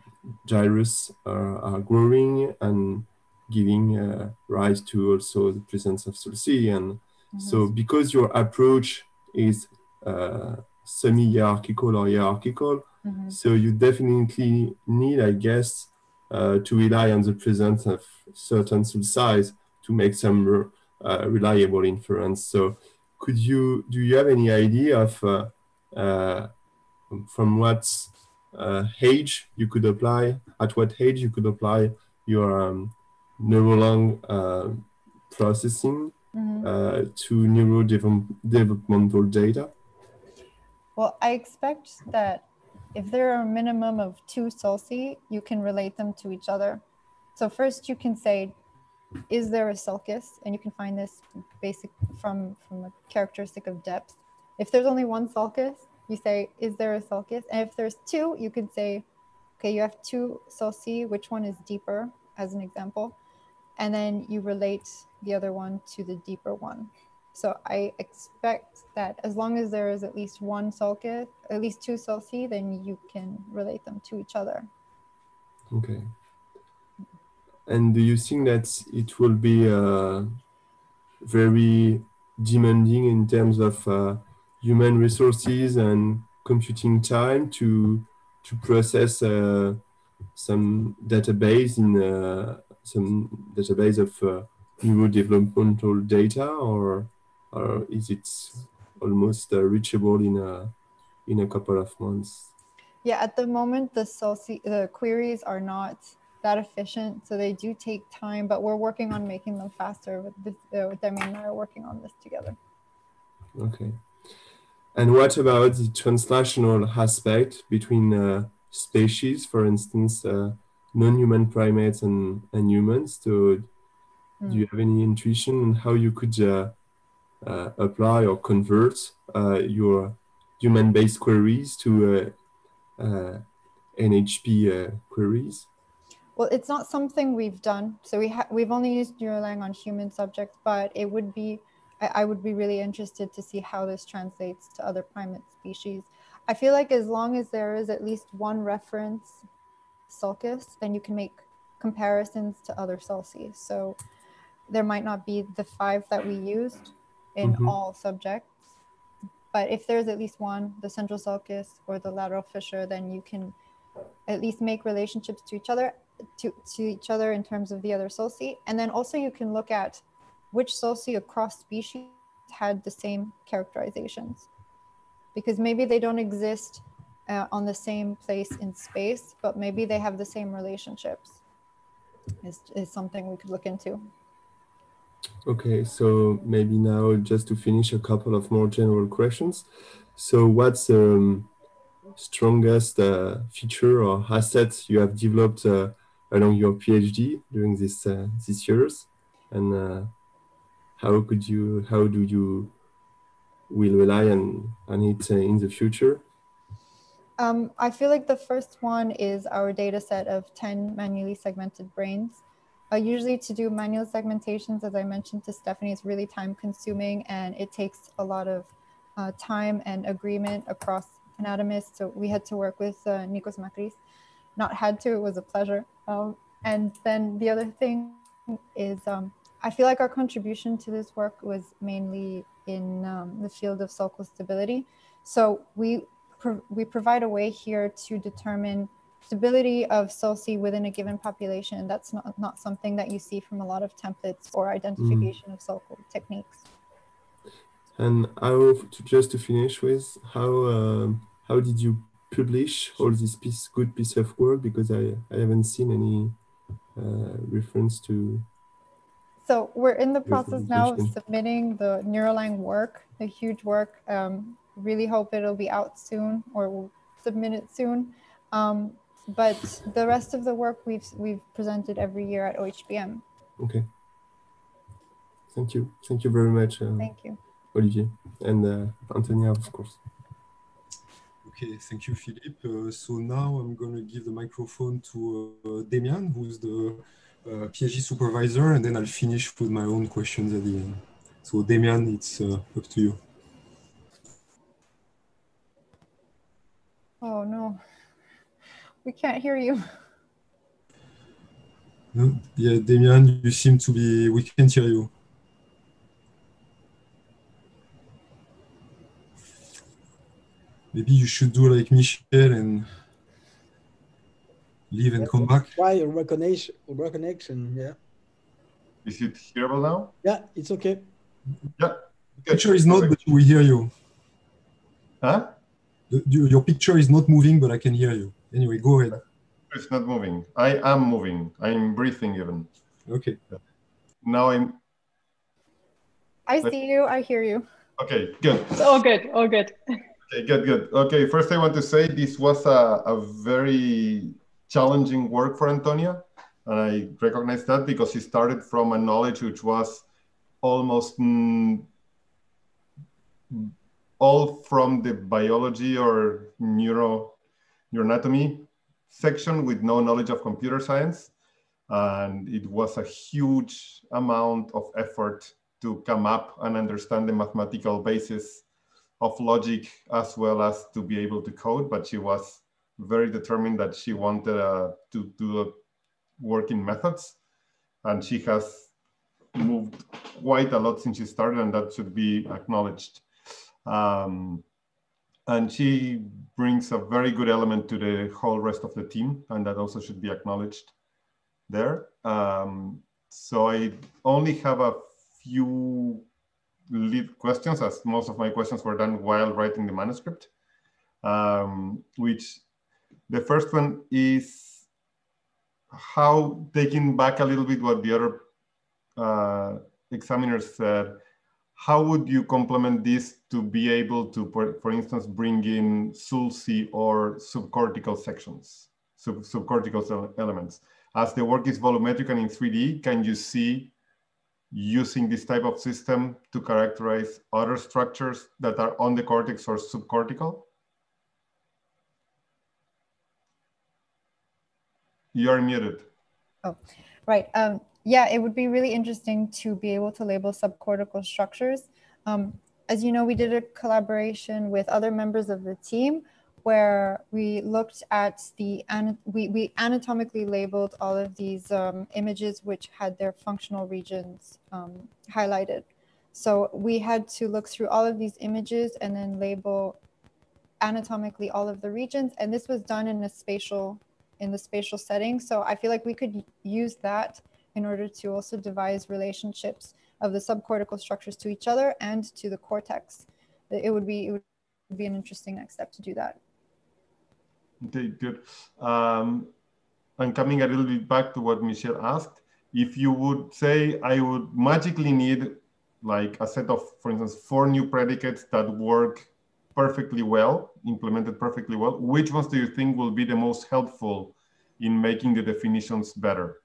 G: gyrus are, are, growing and giving uh, rise to also the presence of sulci. And mm -hmm. so, because your approach is uh, semi-hierarchical or hierarchical, mm -hmm. so you definitely need, I guess, uh, to rely on the presence of certain size to make some reliable inference. So could you do you have any idea of uh, uh, from what uh, age you could apply at what age you could apply your um, neural uh, processing mm -hmm. to neurodevelopmental data?
D: Well, I expect that if there are a minimum of two sulci, you can relate them to each other. So first you can say, is there a sulcus? And you can find this basic from, from a characteristic of depth. If there's only one sulcus, you say, is there a sulcus? And if there's two, you can say, okay, you have two sulci, which one is deeper, as an example. And then you relate the other one to the deeper one. So I expect that as long as there is at least one sulcus, at least two sulci, then you can relate them to each other.
G: Okay. And do you think that it will be uh, very demanding in terms of uh, human resources and computing time to to process uh, some database in uh, some database of uh, neurodevelopmental data, or or is it almost uh, reachable in a in a couple of months?
D: Yeah, at the moment, the the queries are not that efficient. So they do take time, but we're working on making them faster. With, uh, Demi and I are working on this together.
G: Okay. And what about the translational aspect between uh, species, for instance, uh, non-human primates and, and humans? So do you hmm. have any intuition on how you could uh, uh apply or convert uh, your human-based queries to uh, NHP queries?
D: Well, it's not something we've done. So we we've only used NeuroLang on human subjects, but it would be, I, I would be really interested to see how this translates to other primate species. I feel like as long as there is at least one reference sulcus, then you can make comparisons to other sulci. So there might not be the five that we used in mm -hmm. all subjects, but if there's at least one, the central sulcus or the lateral fissure, then you can at least make relationships to each other to, to each other in terms of the other sulci. And then also you can look at which sulci across species had the same characterizations. Because maybe they don't exist uh, on the same place in space, but maybe they have the same relationships is, is something we could look into.
G: Okay, so maybe now just to finish a couple of more general questions. So what's um, strongest uh, feature or asset you have developed uh, along your PhD during this uh, these years, and uh, how could you how do you will rely on on it uh, in the future?
D: Um, I feel like the first one is our data set of 10 manually segmented brains. Uh, usually to do manual segmentations, as I mentioned to Stephanie, is really time consuming and it takes a lot of uh, time and agreement across anatomists. So we had to work with uh, Nikos Makris. Not had to, it was a pleasure. Um, and then the other thing is um, I feel like our contribution to this work was mainly in um, the field of sulcal stability. So we, pro we provide a way here to determine stability of sulci within a given population. That's not, not something that you see from a lot of templates or identification mm. of sulcal techniques.
G: And how, to, just to finish with, how, um, how did you publish all this piece, good piece of work because I, I haven't seen any uh, reference to.
D: So we're in the process now of submitting the NeuroLang work, the huge work. Um, really hope it'll be out soon or we'll submit it soon. Um, but the rest of the work we've we've presented every year at OHBM.
G: Okay. Thank you. Thank you very much.
D: Uh, Thank you.
G: Olivier and uh, Antonia, of course.
C: Okay, thank you, Philippe. Uh, so now I'm going to give the microphone to uh, Demian, who's the uh, PhD supervisor, and then I'll finish with my own questions at the end. So Demian, it's uh, up to you.
D: Oh no, we can't hear you.
C: No? Yeah, Demian, you seem to be, we can't hear you. Maybe you should do like Michel and leave and come back.
F: Try a reconnection, reconnection, yeah.
A: Is it hearable now?
F: Yeah, it's okay.
A: Yeah.
C: Picture is not, but we hear you.
A: Huh?
C: The- the- your picture is not moving, but I can hear you. Anyway, go ahead.
A: It's not moving. I am moving. I'm breathing even.
C: Okay.
A: Now I'm
D: I see you, I hear you.
A: okay. Good.
B: It's all good, all good.
A: Okay, good, good. Okay, first I want to say this was a, a very challenging work for Antonia. And I recognize that because she started from a knowledge which was almost mm, all from the biology or neuro neuroanatomy section with no knowledge of computer science. And it was a huge amount of effort to come up and understand the mathematical basis of logic as well as to be able to code, but she was very determined that she wanted uh, to do work in methods. And she has moved quite a lot since she started, and that should be acknowledged. Um, and she brings a very good element to the whole rest of the team, and that also should be acknowledged there. Um, so I only have a few lead questions, as most of my questions were done while writing the manuscript, um, which the first one is how, taking back a little bit what the other uh, examiners said, how would you complement this to be able to, for, for instance, bring in sulci or subcortical sections, sub, subcortical elements? As the work is volumetric and in 3D, can you see using this type of system to characterize other structures that are on the cortex or subcortical? You are muted.
D: Oh, right. Um, yeah, it would be really interesting to be able to label subcortical structures. Um, as you know, we did a collaboration with other members of the team where we looked at the, we, we anatomically labeled all of these um, images which had their functional regions um, highlighted. So we had to look through all of these images and then label anatomically all of the regions. And this was done in a spatial, in the spatial setting. So I feel like we could use that in order to also devise relationships of the subcortical structures to each other and to the cortex. It would be, it would be an interesting next step to do that.
A: Okay, good. Um, and coming a little bit back to what Michel asked, if you would say I would magically need like a set of, for instance, four new predicates that work perfectly well, implemented perfectly well, which ones do you think will be the most helpful in making the definitions better?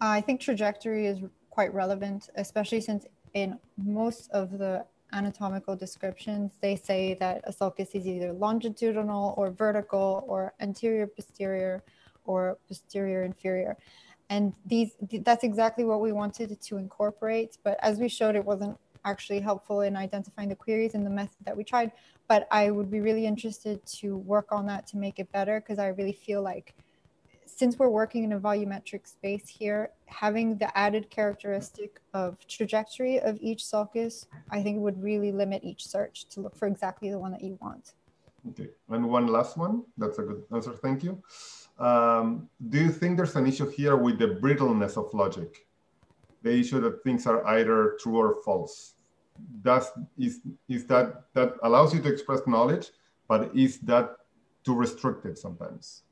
D: I think trajectory is quite relevant, especially since in most of the anatomical descriptions, they say that a sulcus is either longitudinal or vertical or anterior posterior or posterior inferior. And these that's exactly what we wanted to incorporate. But as we showed, it wasn't actually helpful in identifying the queries in the method that we tried. But I would be really interested to work on that to make it better because I really feel like since we're working in a volumetric space here, having the added characteristic of trajectory of each sulcus, I think would really limit each search to look for exactly the one that you want.
A: Okay, and one last one. That's a good answer. Thank you. Um, do you think there's an issue here with the brittleness of logic? The issue that things are either true or false. Does is is that that allows you to express knowledge, but is that too restricted sometimes?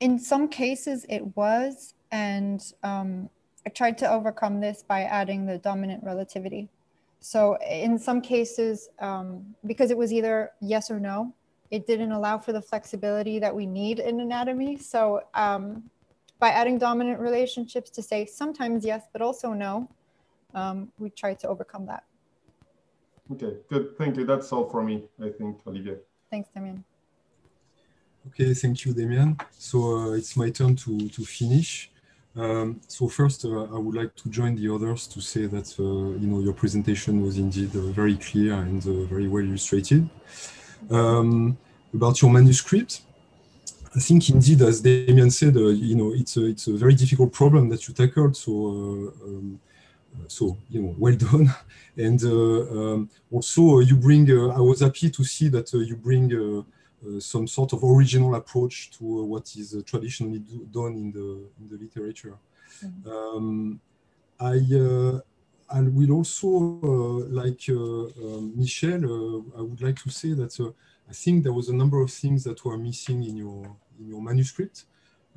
D: In some cases it was and um, i tried to overcome this by adding the dominant relativity. So in some cases um, because it was either yes or no it didn't allow for the flexibility that we need in anatomy. So um, by adding dominant relationships to say sometimes yes but also no um, we tried to overcome that.
A: Okay good. Thank you. That's all for me i think olivia
D: thanks Demian.
C: Okay, thank you, Demian. So uh, it's my turn to, to finish. Um, so first, uh, I would like to join the others to say that uh, you know your presentation was indeed uh, very clear and uh, very well illustrated. Um, about your manuscript, I think indeed, as Demian said, uh, you know it's a, it's a very difficult problem that you tackled. So uh, um, so you know well done, [LAUGHS] and um, also you bring. I was happy to see that you bring. Uh, some sort of original approach to uh, what is uh, traditionally do, done in the in the literature. Mm -hmm. um, I I will also like um, Michel. I would like to say that I think there was a number of things that were missing in your in your manuscript.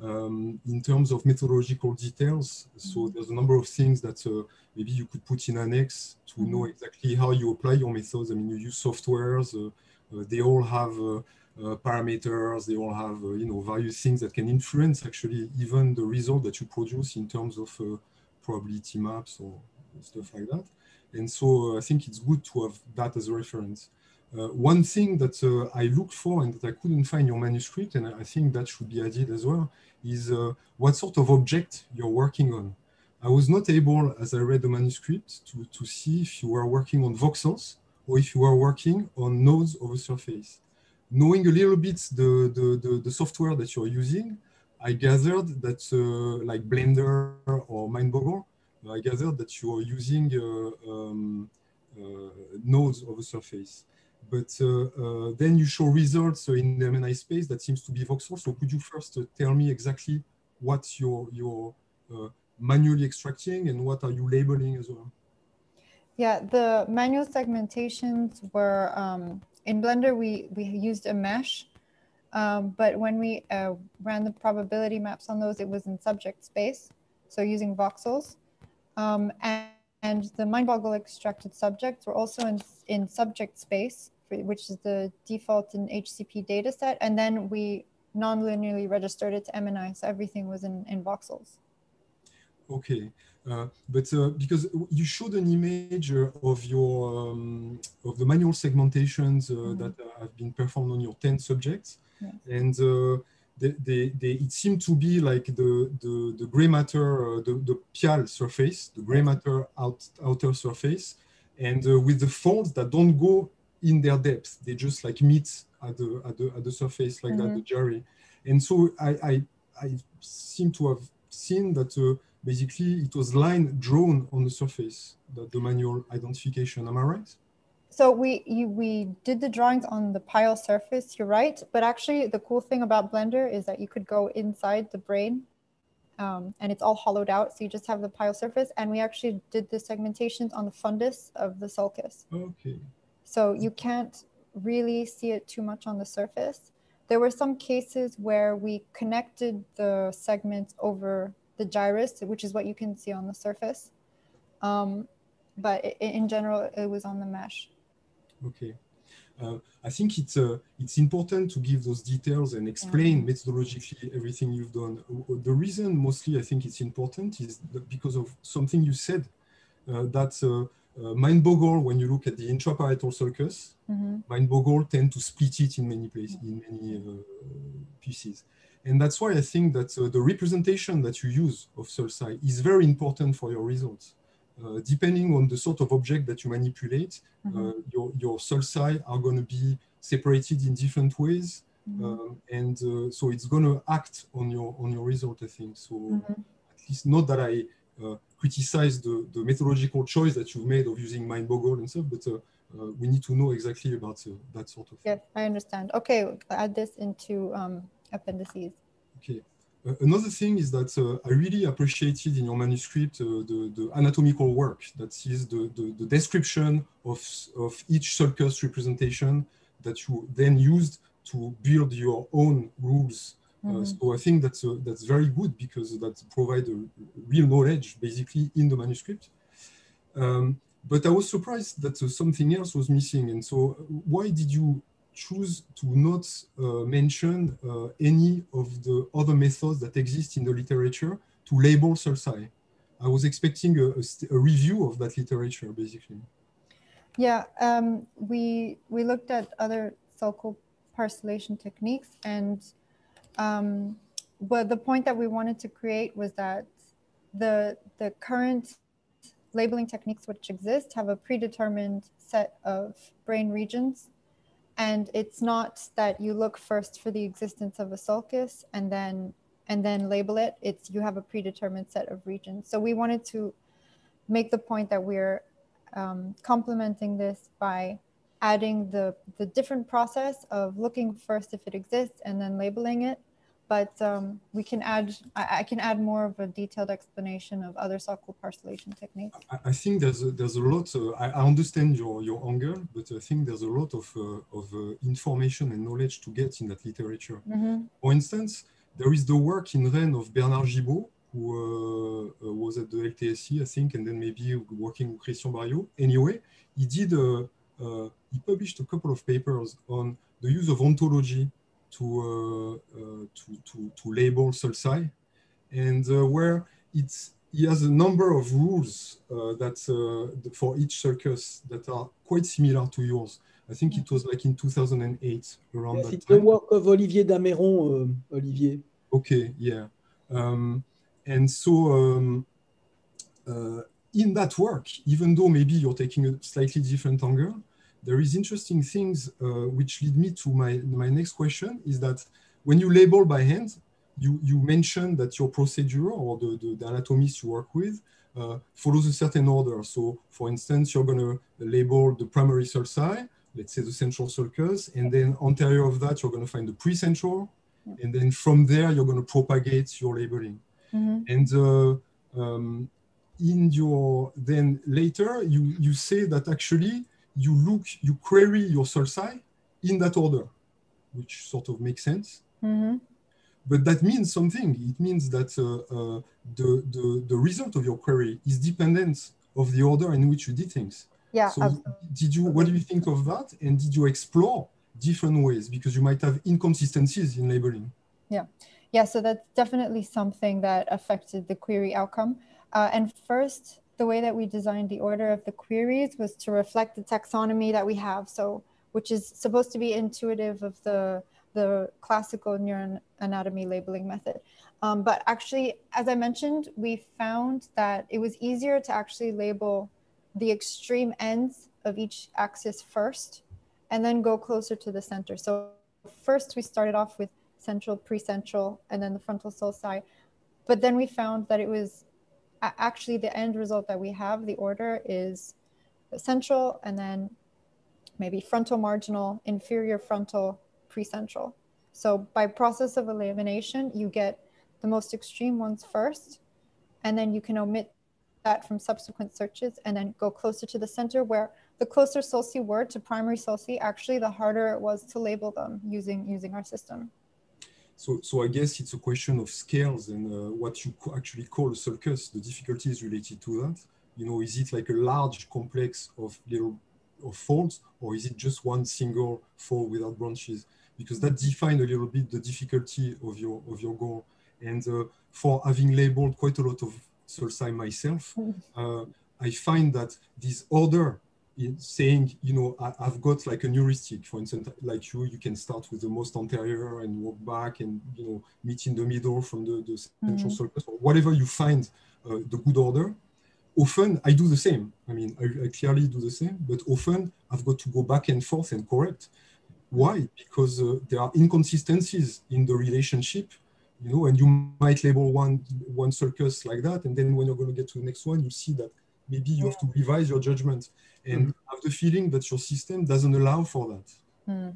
C: Um, in terms of methodological details. So mm-hmm. there's a number of things that uh, maybe you could put in annex to mm -hmm. know exactly how you apply your methods. I mean, you use softwares, uh, uh, they all have uh, parameters, they all have, uh, you know, various things that can influence actually even the result that you produce in terms of uh, probability maps or stuff like that. And so I think it's good to have that as a reference. Uh, one thing that uh, I looked for and that I couldn't find your manuscript, and I think that should be added as well, is uh, what sort of object you're working on. I was not able, as I read the manuscript, to, to see if you were working on voxels or if you were working on nodes of a surface knowing a little bit the, the, the, the, software that you're using, I gathered that uh, like Blender or Mindboggle, I gathered that you are using uh, um, uh, nodes of a surface. But then you show results in the MNI space that seems to be voxel. So could you first tell me exactly what you're, you're manually extracting and what are you labeling as well?
D: Yeah, the manual segmentations were um, in Blender, we, we used a mesh, um, but when we uh, ran the probability maps on those, it was in subject space, so using voxels. Um, and, and, the Mindboggle extracted subjects were also in, in subject space, for, which is the default in HCP dataset. And then we non-linearly registered it to MNI, so everything was in, in voxels.
C: Okay. Uh, but uh, because you showed an image uh, of your um, of the manual segmentations mm -hmm. that have been performed on your 10 subjects and they, they, they, it seemed to be like the the, the gray matter the, the pial surface the gray matter out, outer surface and with the folds that don't go in their depth they just like meet at the at the, at the surface like mm -hmm. that the mm-hmm. And so I, I I seem to have seen that basically it was line drawn on the surface, the, the manual identification. Am I right?
D: So we you, we did the drawings on the pial surface. You're right, but actually the cool thing about Blender is that you could go inside the brain, um, and it's all hollowed out. So you just have the pial surface, and we actually did the segmentations on the fundus of the sulcus.
C: Okay.
D: So you can't really see it too much on the surface. There were some cases where we connected the segments over the gyrus, which is what you can see on the surface. Um, but in general, it was on the mesh.
C: Okay. Uh, I think it's uh, it's important to give those details and explain yeah. methodologically everything you've done. The reason mostly I think it's important is because of something you said uh, that uh, uh, Mindboggle, when you look at the intraparietal sulcus, mm -hmm. Mindboggle tend to split it in many places, in many uh, pieces. And that's why I think that uh, the representation that you use of sulci is very important for your results. Uh, depending on the sort of object that you manipulate, mm -hmm. your, your sulci are going to be separated in different ways. Mm -hmm. um, and uh, so it's going to act on your on your result, I think. So mm -hmm. at least not that I uh, criticize the, the methodological choice that you've made of using Mindboggle and stuff, but uh, we need to know exactly about that sort of.
D: Yeah, I understand. Okay, add this into um, appendices.
C: Okay. Uh, another thing is that uh, I really appreciated in your manuscript uh, the, the, anatomical work that is the, the, the, description of, of each sulcus representation that you then used to build your own rules. Mm so I think that's, that's very good because that provides real knowledge basically in the manuscript. Um, but I was surprised that something else was missing. And so why did you choose to not uh, mention uh, any of the other methods that exist in the literature to label sulci. I was expecting a, a, a review of that literature, basically.
D: Yeah, um, we we looked at other sulcal parcellation techniques, and um, but the point that we wanted to create was that the the current labeling techniques which exist have a predetermined set of brain regions. And it's not that you look first for the existence of a sulcus and then and then label it. It's you have a predetermined set of regions. So we wanted to make the point that we're um, complementing this by adding the, the different process of looking first if it exists and then labeling it but um, we can add, I, I, can add more of a detailed explanation of other sulcal parcellation techniques.
C: I, I think there's a, there's a lot, uh, I, I, understand your, your angle, but I think there's a lot of, uh, of uh, information and knowledge to get in that literature. Mm -hmm. For instance, there is the work in Rennes of Bernard Gibaud, who uh, uh, was at the LTSI, I think, and then maybe working with Christian Barillot. Anyway, he did, uh, he published a couple of papers on the use of ontology to, uh, uh, to, to, to, label sulci, and uh, where it's, he has a number of rules that for each circus that are quite similar to yours. I think it was like in 2008 around yes, that
F: it's time. the work of Olivier Dameron, uh, Olivier.
C: Okay, yeah. Um, and so um, uh, in that work, even though maybe you're taking a slightly different angle, there is interesting things uh, which lead me to my, my next question is that when you label by hand, you, you mentioned that your procedure or the, the, the anatomist you work with uh, follows a certain order. So for instance, you're gonna label the primary sulci, let's say the central sulcus, and then anterior of that, you're gonna find the precentral, and then from there, you're gonna propagate your labeling. Mm -hmm. And uh, um, in your, then later, you, you say that actually you look, you query your sulci in that order, which sort of makes sense. Mm-hmm. But that means something. It means that uh, uh, the, the, the result of your query is dependent of the order in which you did things.
D: Yeah.
C: So absolutely. did you, what do you think of that? And did you explore different ways? Because you might have inconsistencies in labeling.
D: Yeah. Yeah, so that's definitely something that affected the query outcome. Uh, and first, the way that we designed the order of the queries was to reflect the taxonomy that we have. So, which is supposed to be intuitive of the, the classical neuroanatomy labeling method. Um, but actually, as I mentioned, we found that it was easier to actually label the extreme ends of each axis first and then go closer to the center. So first we started off with central, precentral, and then the frontal sulci. But then we found that it was actually the end result that we have, the order is central and then maybe frontal marginal, inferior frontal, precentral. So by process of elimination, you get the most extreme ones first, and then you can omit that from subsequent searches and then go closer to the center where the closer sulci were to primary sulci, actually the harder it was to label them using, using our system.
C: So, so I guess it's a question of scales and uh, what you actually call a sulcus. The difficulty is related to that. You know, is it like a large complex of little of folds, or is it just one single fold without branches? Because that defines a little bit the difficulty of your of your goal. And uh, for having labeled quite a lot of sulci myself, mm. uh, I find that this order saying, you know, I, have got like a heuristic, for instance, like you, you can start with the most anterior and walk back and, you know, meet in the middle from the, the central mm sulcus or whatever you find uh, the good order. Often I do the same. I mean, I, I, clearly do the same, but often I've got to go back and forth and correct. Why? Because uh, there are inconsistencies in the relationship, you know, and you might label one, one sulcus like that. And then when you're going to get to the next one, you see that maybe you have to revise your judgment and mm. have the feeling that your system doesn't allow for that. Mm.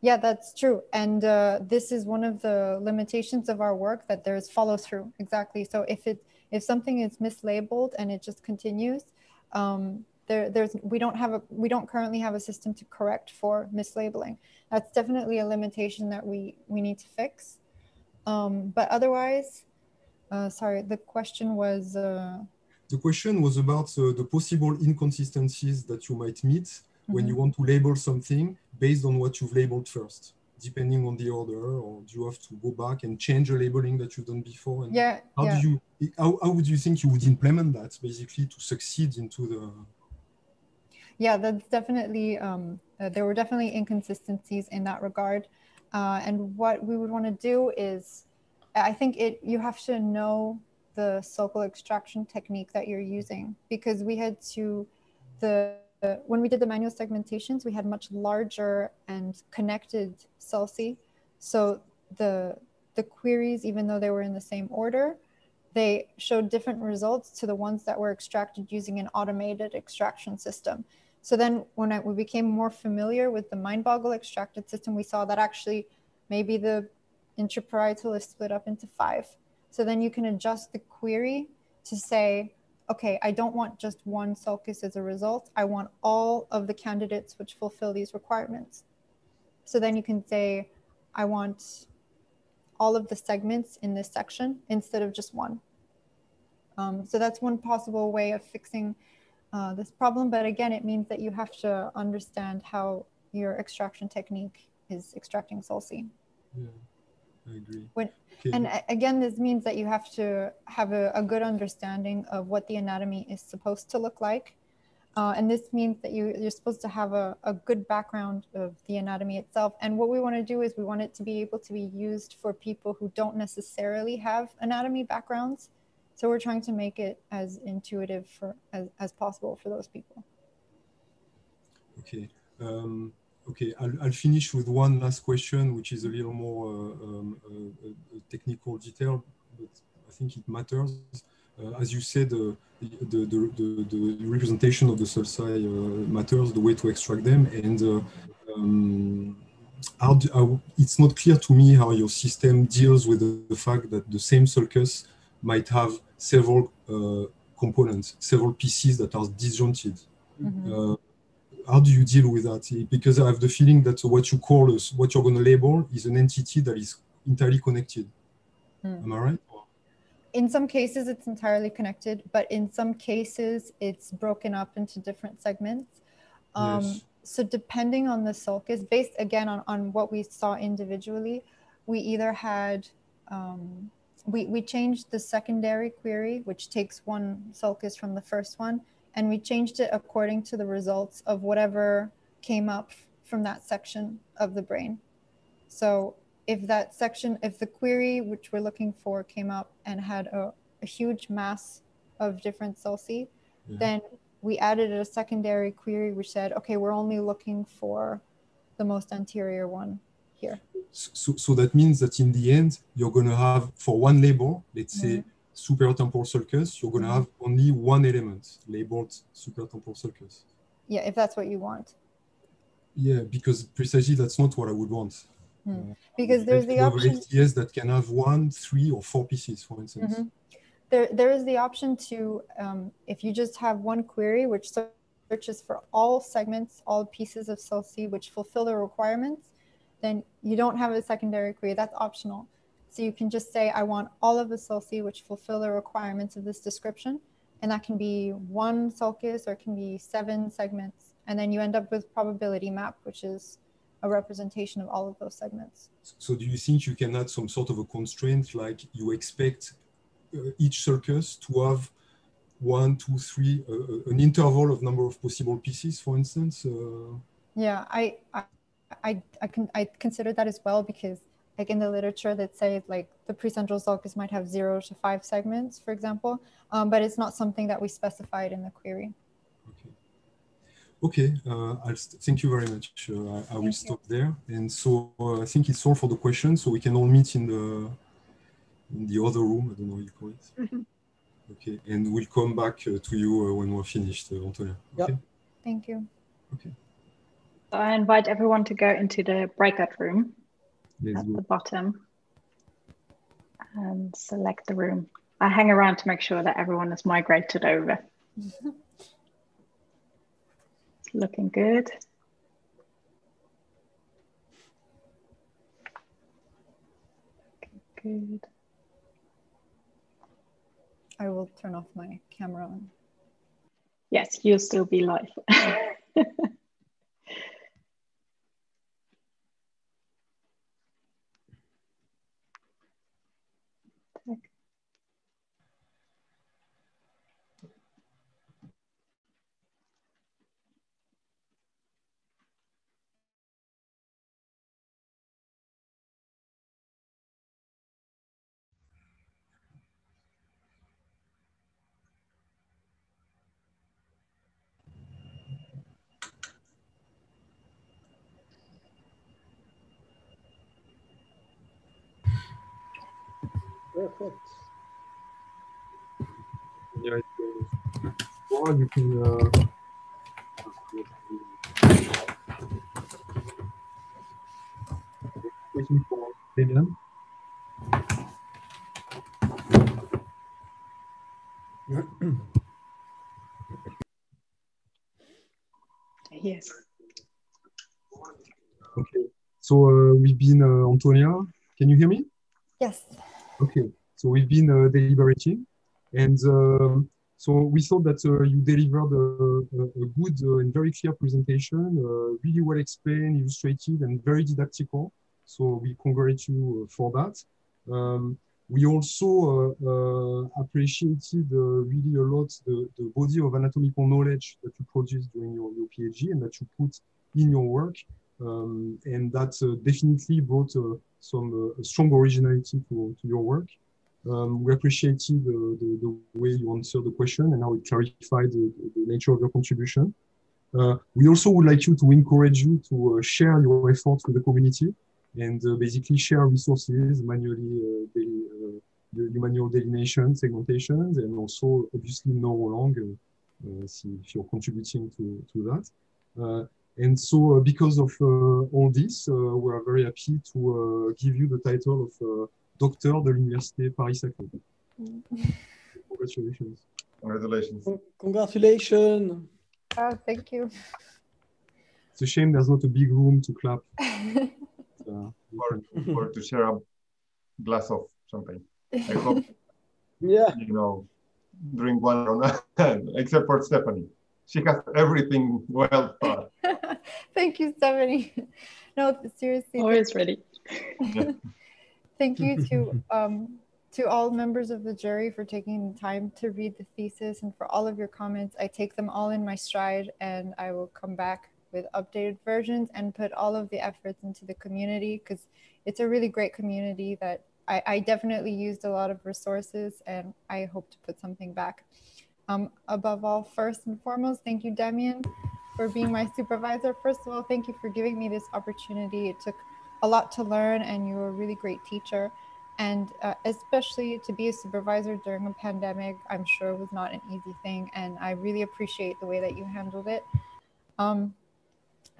D: Yeah, that's true. And uh, this is one of the limitations of our work that there's follow through. Exactly. So if it if something is mislabeled and it just continues, um, there there's we don't have a we don't currently have a system to correct for mislabeling. That's definitely a limitation that we we need to fix. Um, but otherwise, uh, sorry, the question was. Uh,
C: the question was about uh, the possible inconsistencies that you might meet mm -hmm. when you mm-hmm. want to label something based on what you've labeled first, depending on the order, or do you have to go back and change a labeling that you've done before? And
D: yeah.
C: How
D: yeah.
C: do you? How, how would you think you would implement that basically to succeed into the?
D: Yeah, that's definitely. Um, uh, there were definitely inconsistencies in that regard, uh, and what we would want to do is, I think it. You have to know the sulcal extraction technique that you're using because we had to the when we did the manual segmentations we had much larger and connected sulci so the the queries even though they were in the same order they showed different results to the ones that were extracted using an automated extraction system. So then when I, we became more familiar with the mindboggle extracted system we saw that actually maybe the intraparietal is split up into five so then you can adjust the query to say, okay, I don't want just one sulcus as a result. I want all of the candidates which fulfill these requirements. So then you can say, I want all of the segments in this section instead of just one. Um, so that's one possible way of fixing uh, this problem. But again, it means that you have to understand how your extraction technique is extracting sulci.
C: Yeah, I agree.
D: When,
C: Okay.
D: and again, this means that you have to have a, a good understanding of what the anatomy is supposed to look like. Uh, and this means that you, you're supposed to have a, a good background of the anatomy itself. And what we want to do is we want it to be able to be used for people who don't necessarily have anatomy backgrounds. So we're trying to make it as intuitive for as, as possible for those people.
C: Okay. Um, okay. I'll, I'll finish with one last question, which is a little more uh, um, uh, uh, technical detail, but I think it matters. Uh, as you said, uh, the, the, the, the, representation of the sulci uh, matters, the way to extract them. And uh, um, how do, how, it's not clear to me how your system deals with the, the fact that the same sulcus might have several uh, components, several pieces that are disjointed. Uh, how do you deal with that? Because I have the feeling that what you call us, what you're going to label, is an entity that is entirely connected.
D: Mm.
C: Am I right?
D: In some cases, it's entirely connected, but in some cases, it's broken up into different segments. Um,
C: Yes.
D: So depending on the sulcus, based again on, on what we saw individually, we either had, um, we, we changed the secondary query, which takes one sulcus from the first one, and we changed it according to the results of whatever came up from that section of the brain. So if that section, if the query which we're looking for came up and had a, a huge mass of different sulci,
C: Yeah. Mm-hmm.
D: then we added a secondary query which said, okay, we're only looking for the most anterior one here.
C: So, so that means that in the end, you're going to have, for one label, let's say mm-hmm. Supertemporal sulcus, you're going to have only one element labeled supertemporal sulcus.
D: Yeah, if that's what you want.
C: Yeah, because precisely that's not what I would want.
D: Hmm.
C: Uh,
D: Because there's the option.
C: STS that can have one, three, or four pieces, for instance.
D: Mhm. There, there is the option to, um, if you just have one query which searches for all segments, all pieces of sulci which fulfill the requirements, then you don't have a secondary query. That's optional. So you can just say, I want all of the sulci which fulfill the requirements of this description. And that can be one sulcus or it can be seven segments. And then you end up with probability map, which is a representation of all of those segments.
C: So do you think you can add some sort of a constraint, like you expect uh, each sulcus to have one, two, three, uh, uh, an interval of number of possible pieces, for instance? Uh,
D: Yeah, I, I, I, I can, I consider that as well because, like in the literature, that say like the precentral sulcus might have zero to five segments, for example, um, but it's not something that we specified in the query.
C: okay. Okay, uh, I'll st- thank you very much. Uh, I, I will
D: you.
C: stop there. And so uh, I think it's all for the questions. So we can all meet in the in the other room. I don't know how you call it. Okay, and we'll come back uh, to you uh, when we're finished, uh, Antonia.
F: Yep.
C: Okay.
D: Thank you.
C: Okay.
B: So I invite everyone to go into the breakout room
C: Let's
B: at
C: go.
B: the bottom and select the room. I hang around to make sure that everyone is migrated over. It's looking good. Good.
D: I will turn off my camera.
B: Yes, you'll still be live. [LAUGHS]
F: Perfect.
C: Yeah, or you can. Uh, for Demian.
B: Yes.
C: Okay. So uh, we've been, uh, Antonia, can you hear me?
D: Yes.
C: Okay. So we've been uh, deliberating, and um, so we thought that uh, you delivered a, a, good uh, and very clear presentation, uh, really well explained, illustrated, and very didactical. So we congratulate you uh, for that. Um, we also uh, uh, appreciated really a lot the, the body of anatomical knowledge that you produced during your, your PhD and that you put in your work. Um, and that definitely brought some strong originality to, to your work. Um, we appreciated the, the, the, way you answered the question and how it clarified the, the nature of your contribution. Uh, we also would like you to encourage you to uh, share your efforts with the community and uh, basically share resources, manually uh, daily, uh, the manual delineation, segmentations, and also obviously know along if you're contributing to, to that. and so because of all this, we are very happy to give you the title of docteur de l'Université Paris-Saclay. Congratulations.
A: Congratulations.
F: Congratulations.
D: Oh, thank you.
C: It's a shame there's not a big room to clap. [LAUGHS]
A: uh, or, or to share a glass of champagne. I [LAUGHS] hope,
F: yeah.
A: you know, drink one or not, [LAUGHS] except for Stephanie. She has everything well thought.
D: Thank you, Stephanie. No, seriously.
B: Always ready.
D: Thank you to [LAUGHS] um, to all members of the jury for taking the time to read the thesis and for all of your comments. I take them all in my stride and I will come back with updated versions and put all of the efforts into the community because it's a really great community that I, I, definitely used a lot of resources and I hope to put something back. Um, above all, first and foremost, thank you, Demian, for being my supervisor. First of all, thank you for giving me this opportunity. It took a lot to learn and you're a really great teacher. And uh, especially to be a supervisor during a pandemic, I'm sure was not an easy thing. And I really appreciate the way that you handled it. Um,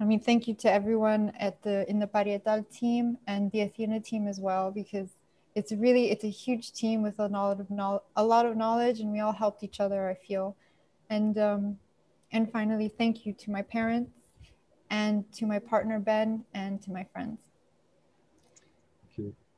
D: I mean, thank you to everyone at the in the Parietal team and the Athena team as well, because it's really it's a huge team with a lot of a lot of knowledge, and we all helped each other. I feel, and um, and finally, thank you to my parents, and to my partner Ben, and to my friends.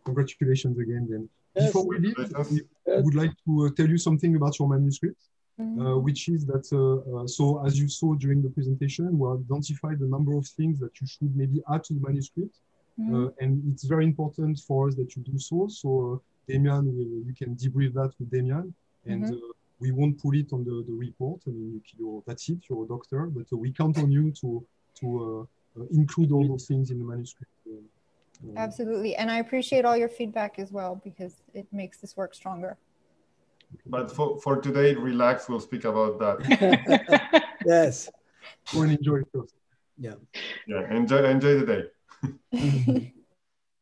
C: Congratulations again, then. Yes. Before we leave, I would like to uh, tell you something about your manuscript. Mm-hmm. uh, which is that, uh, uh, so as you saw during the presentation, we identified a number of things that you should maybe add to the manuscript. Mm-hmm. and it's very important for us that you do so. So Demian, will, you can debrief that with Demian. And mm-hmm. we won't put it on the, the report. I mean, you're, that's it, you're a doctor, but we count on you to, to include all those things in the manuscript.
D: Absolutely. And I appreciate all your feedback as well because it makes this work stronger.
A: But for, for today, relax. We'll speak about that. [LAUGHS] [LAUGHS]
F: yes.
C: Go and enjoy first.
F: Yeah.
A: Yeah. Enjoy enjoy the day. [LAUGHS]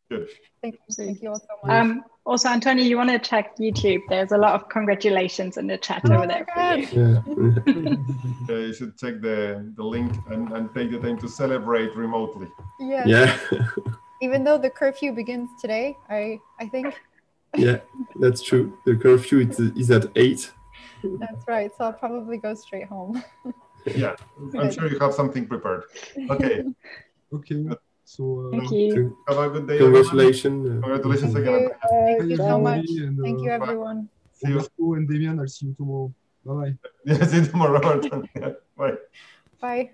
A: Good.
D: Thank you. Thank you all so much.
B: Um, also, Antonio, you want to check YouTube? There's a lot of congratulations in the chat oh over there
A: you. Yeah. yeah. you should check the, the link and, and take the time to celebrate remotely.
D: Yeah.
G: Yeah.
D: Even though the curfew begins today, I I think
G: yeah, that's true. The curfew is, is at eight.
D: That's right. So I'll probably go straight home.
A: yeah, I'm sure you have something prepared. Okay. [LAUGHS]
C: okay.
B: So, uh, Thank you.
A: Have a good day.
G: Congratulations.
A: Congratulations
D: Thank
A: again.
D: You. Uh, thank you so much. And, uh, Thank you, everyone.
C: See you. and Demian, I'll see you tomorrow. Bye bye. [LAUGHS]
A: Yeah, see you tomorrow. Bye.
D: Bye.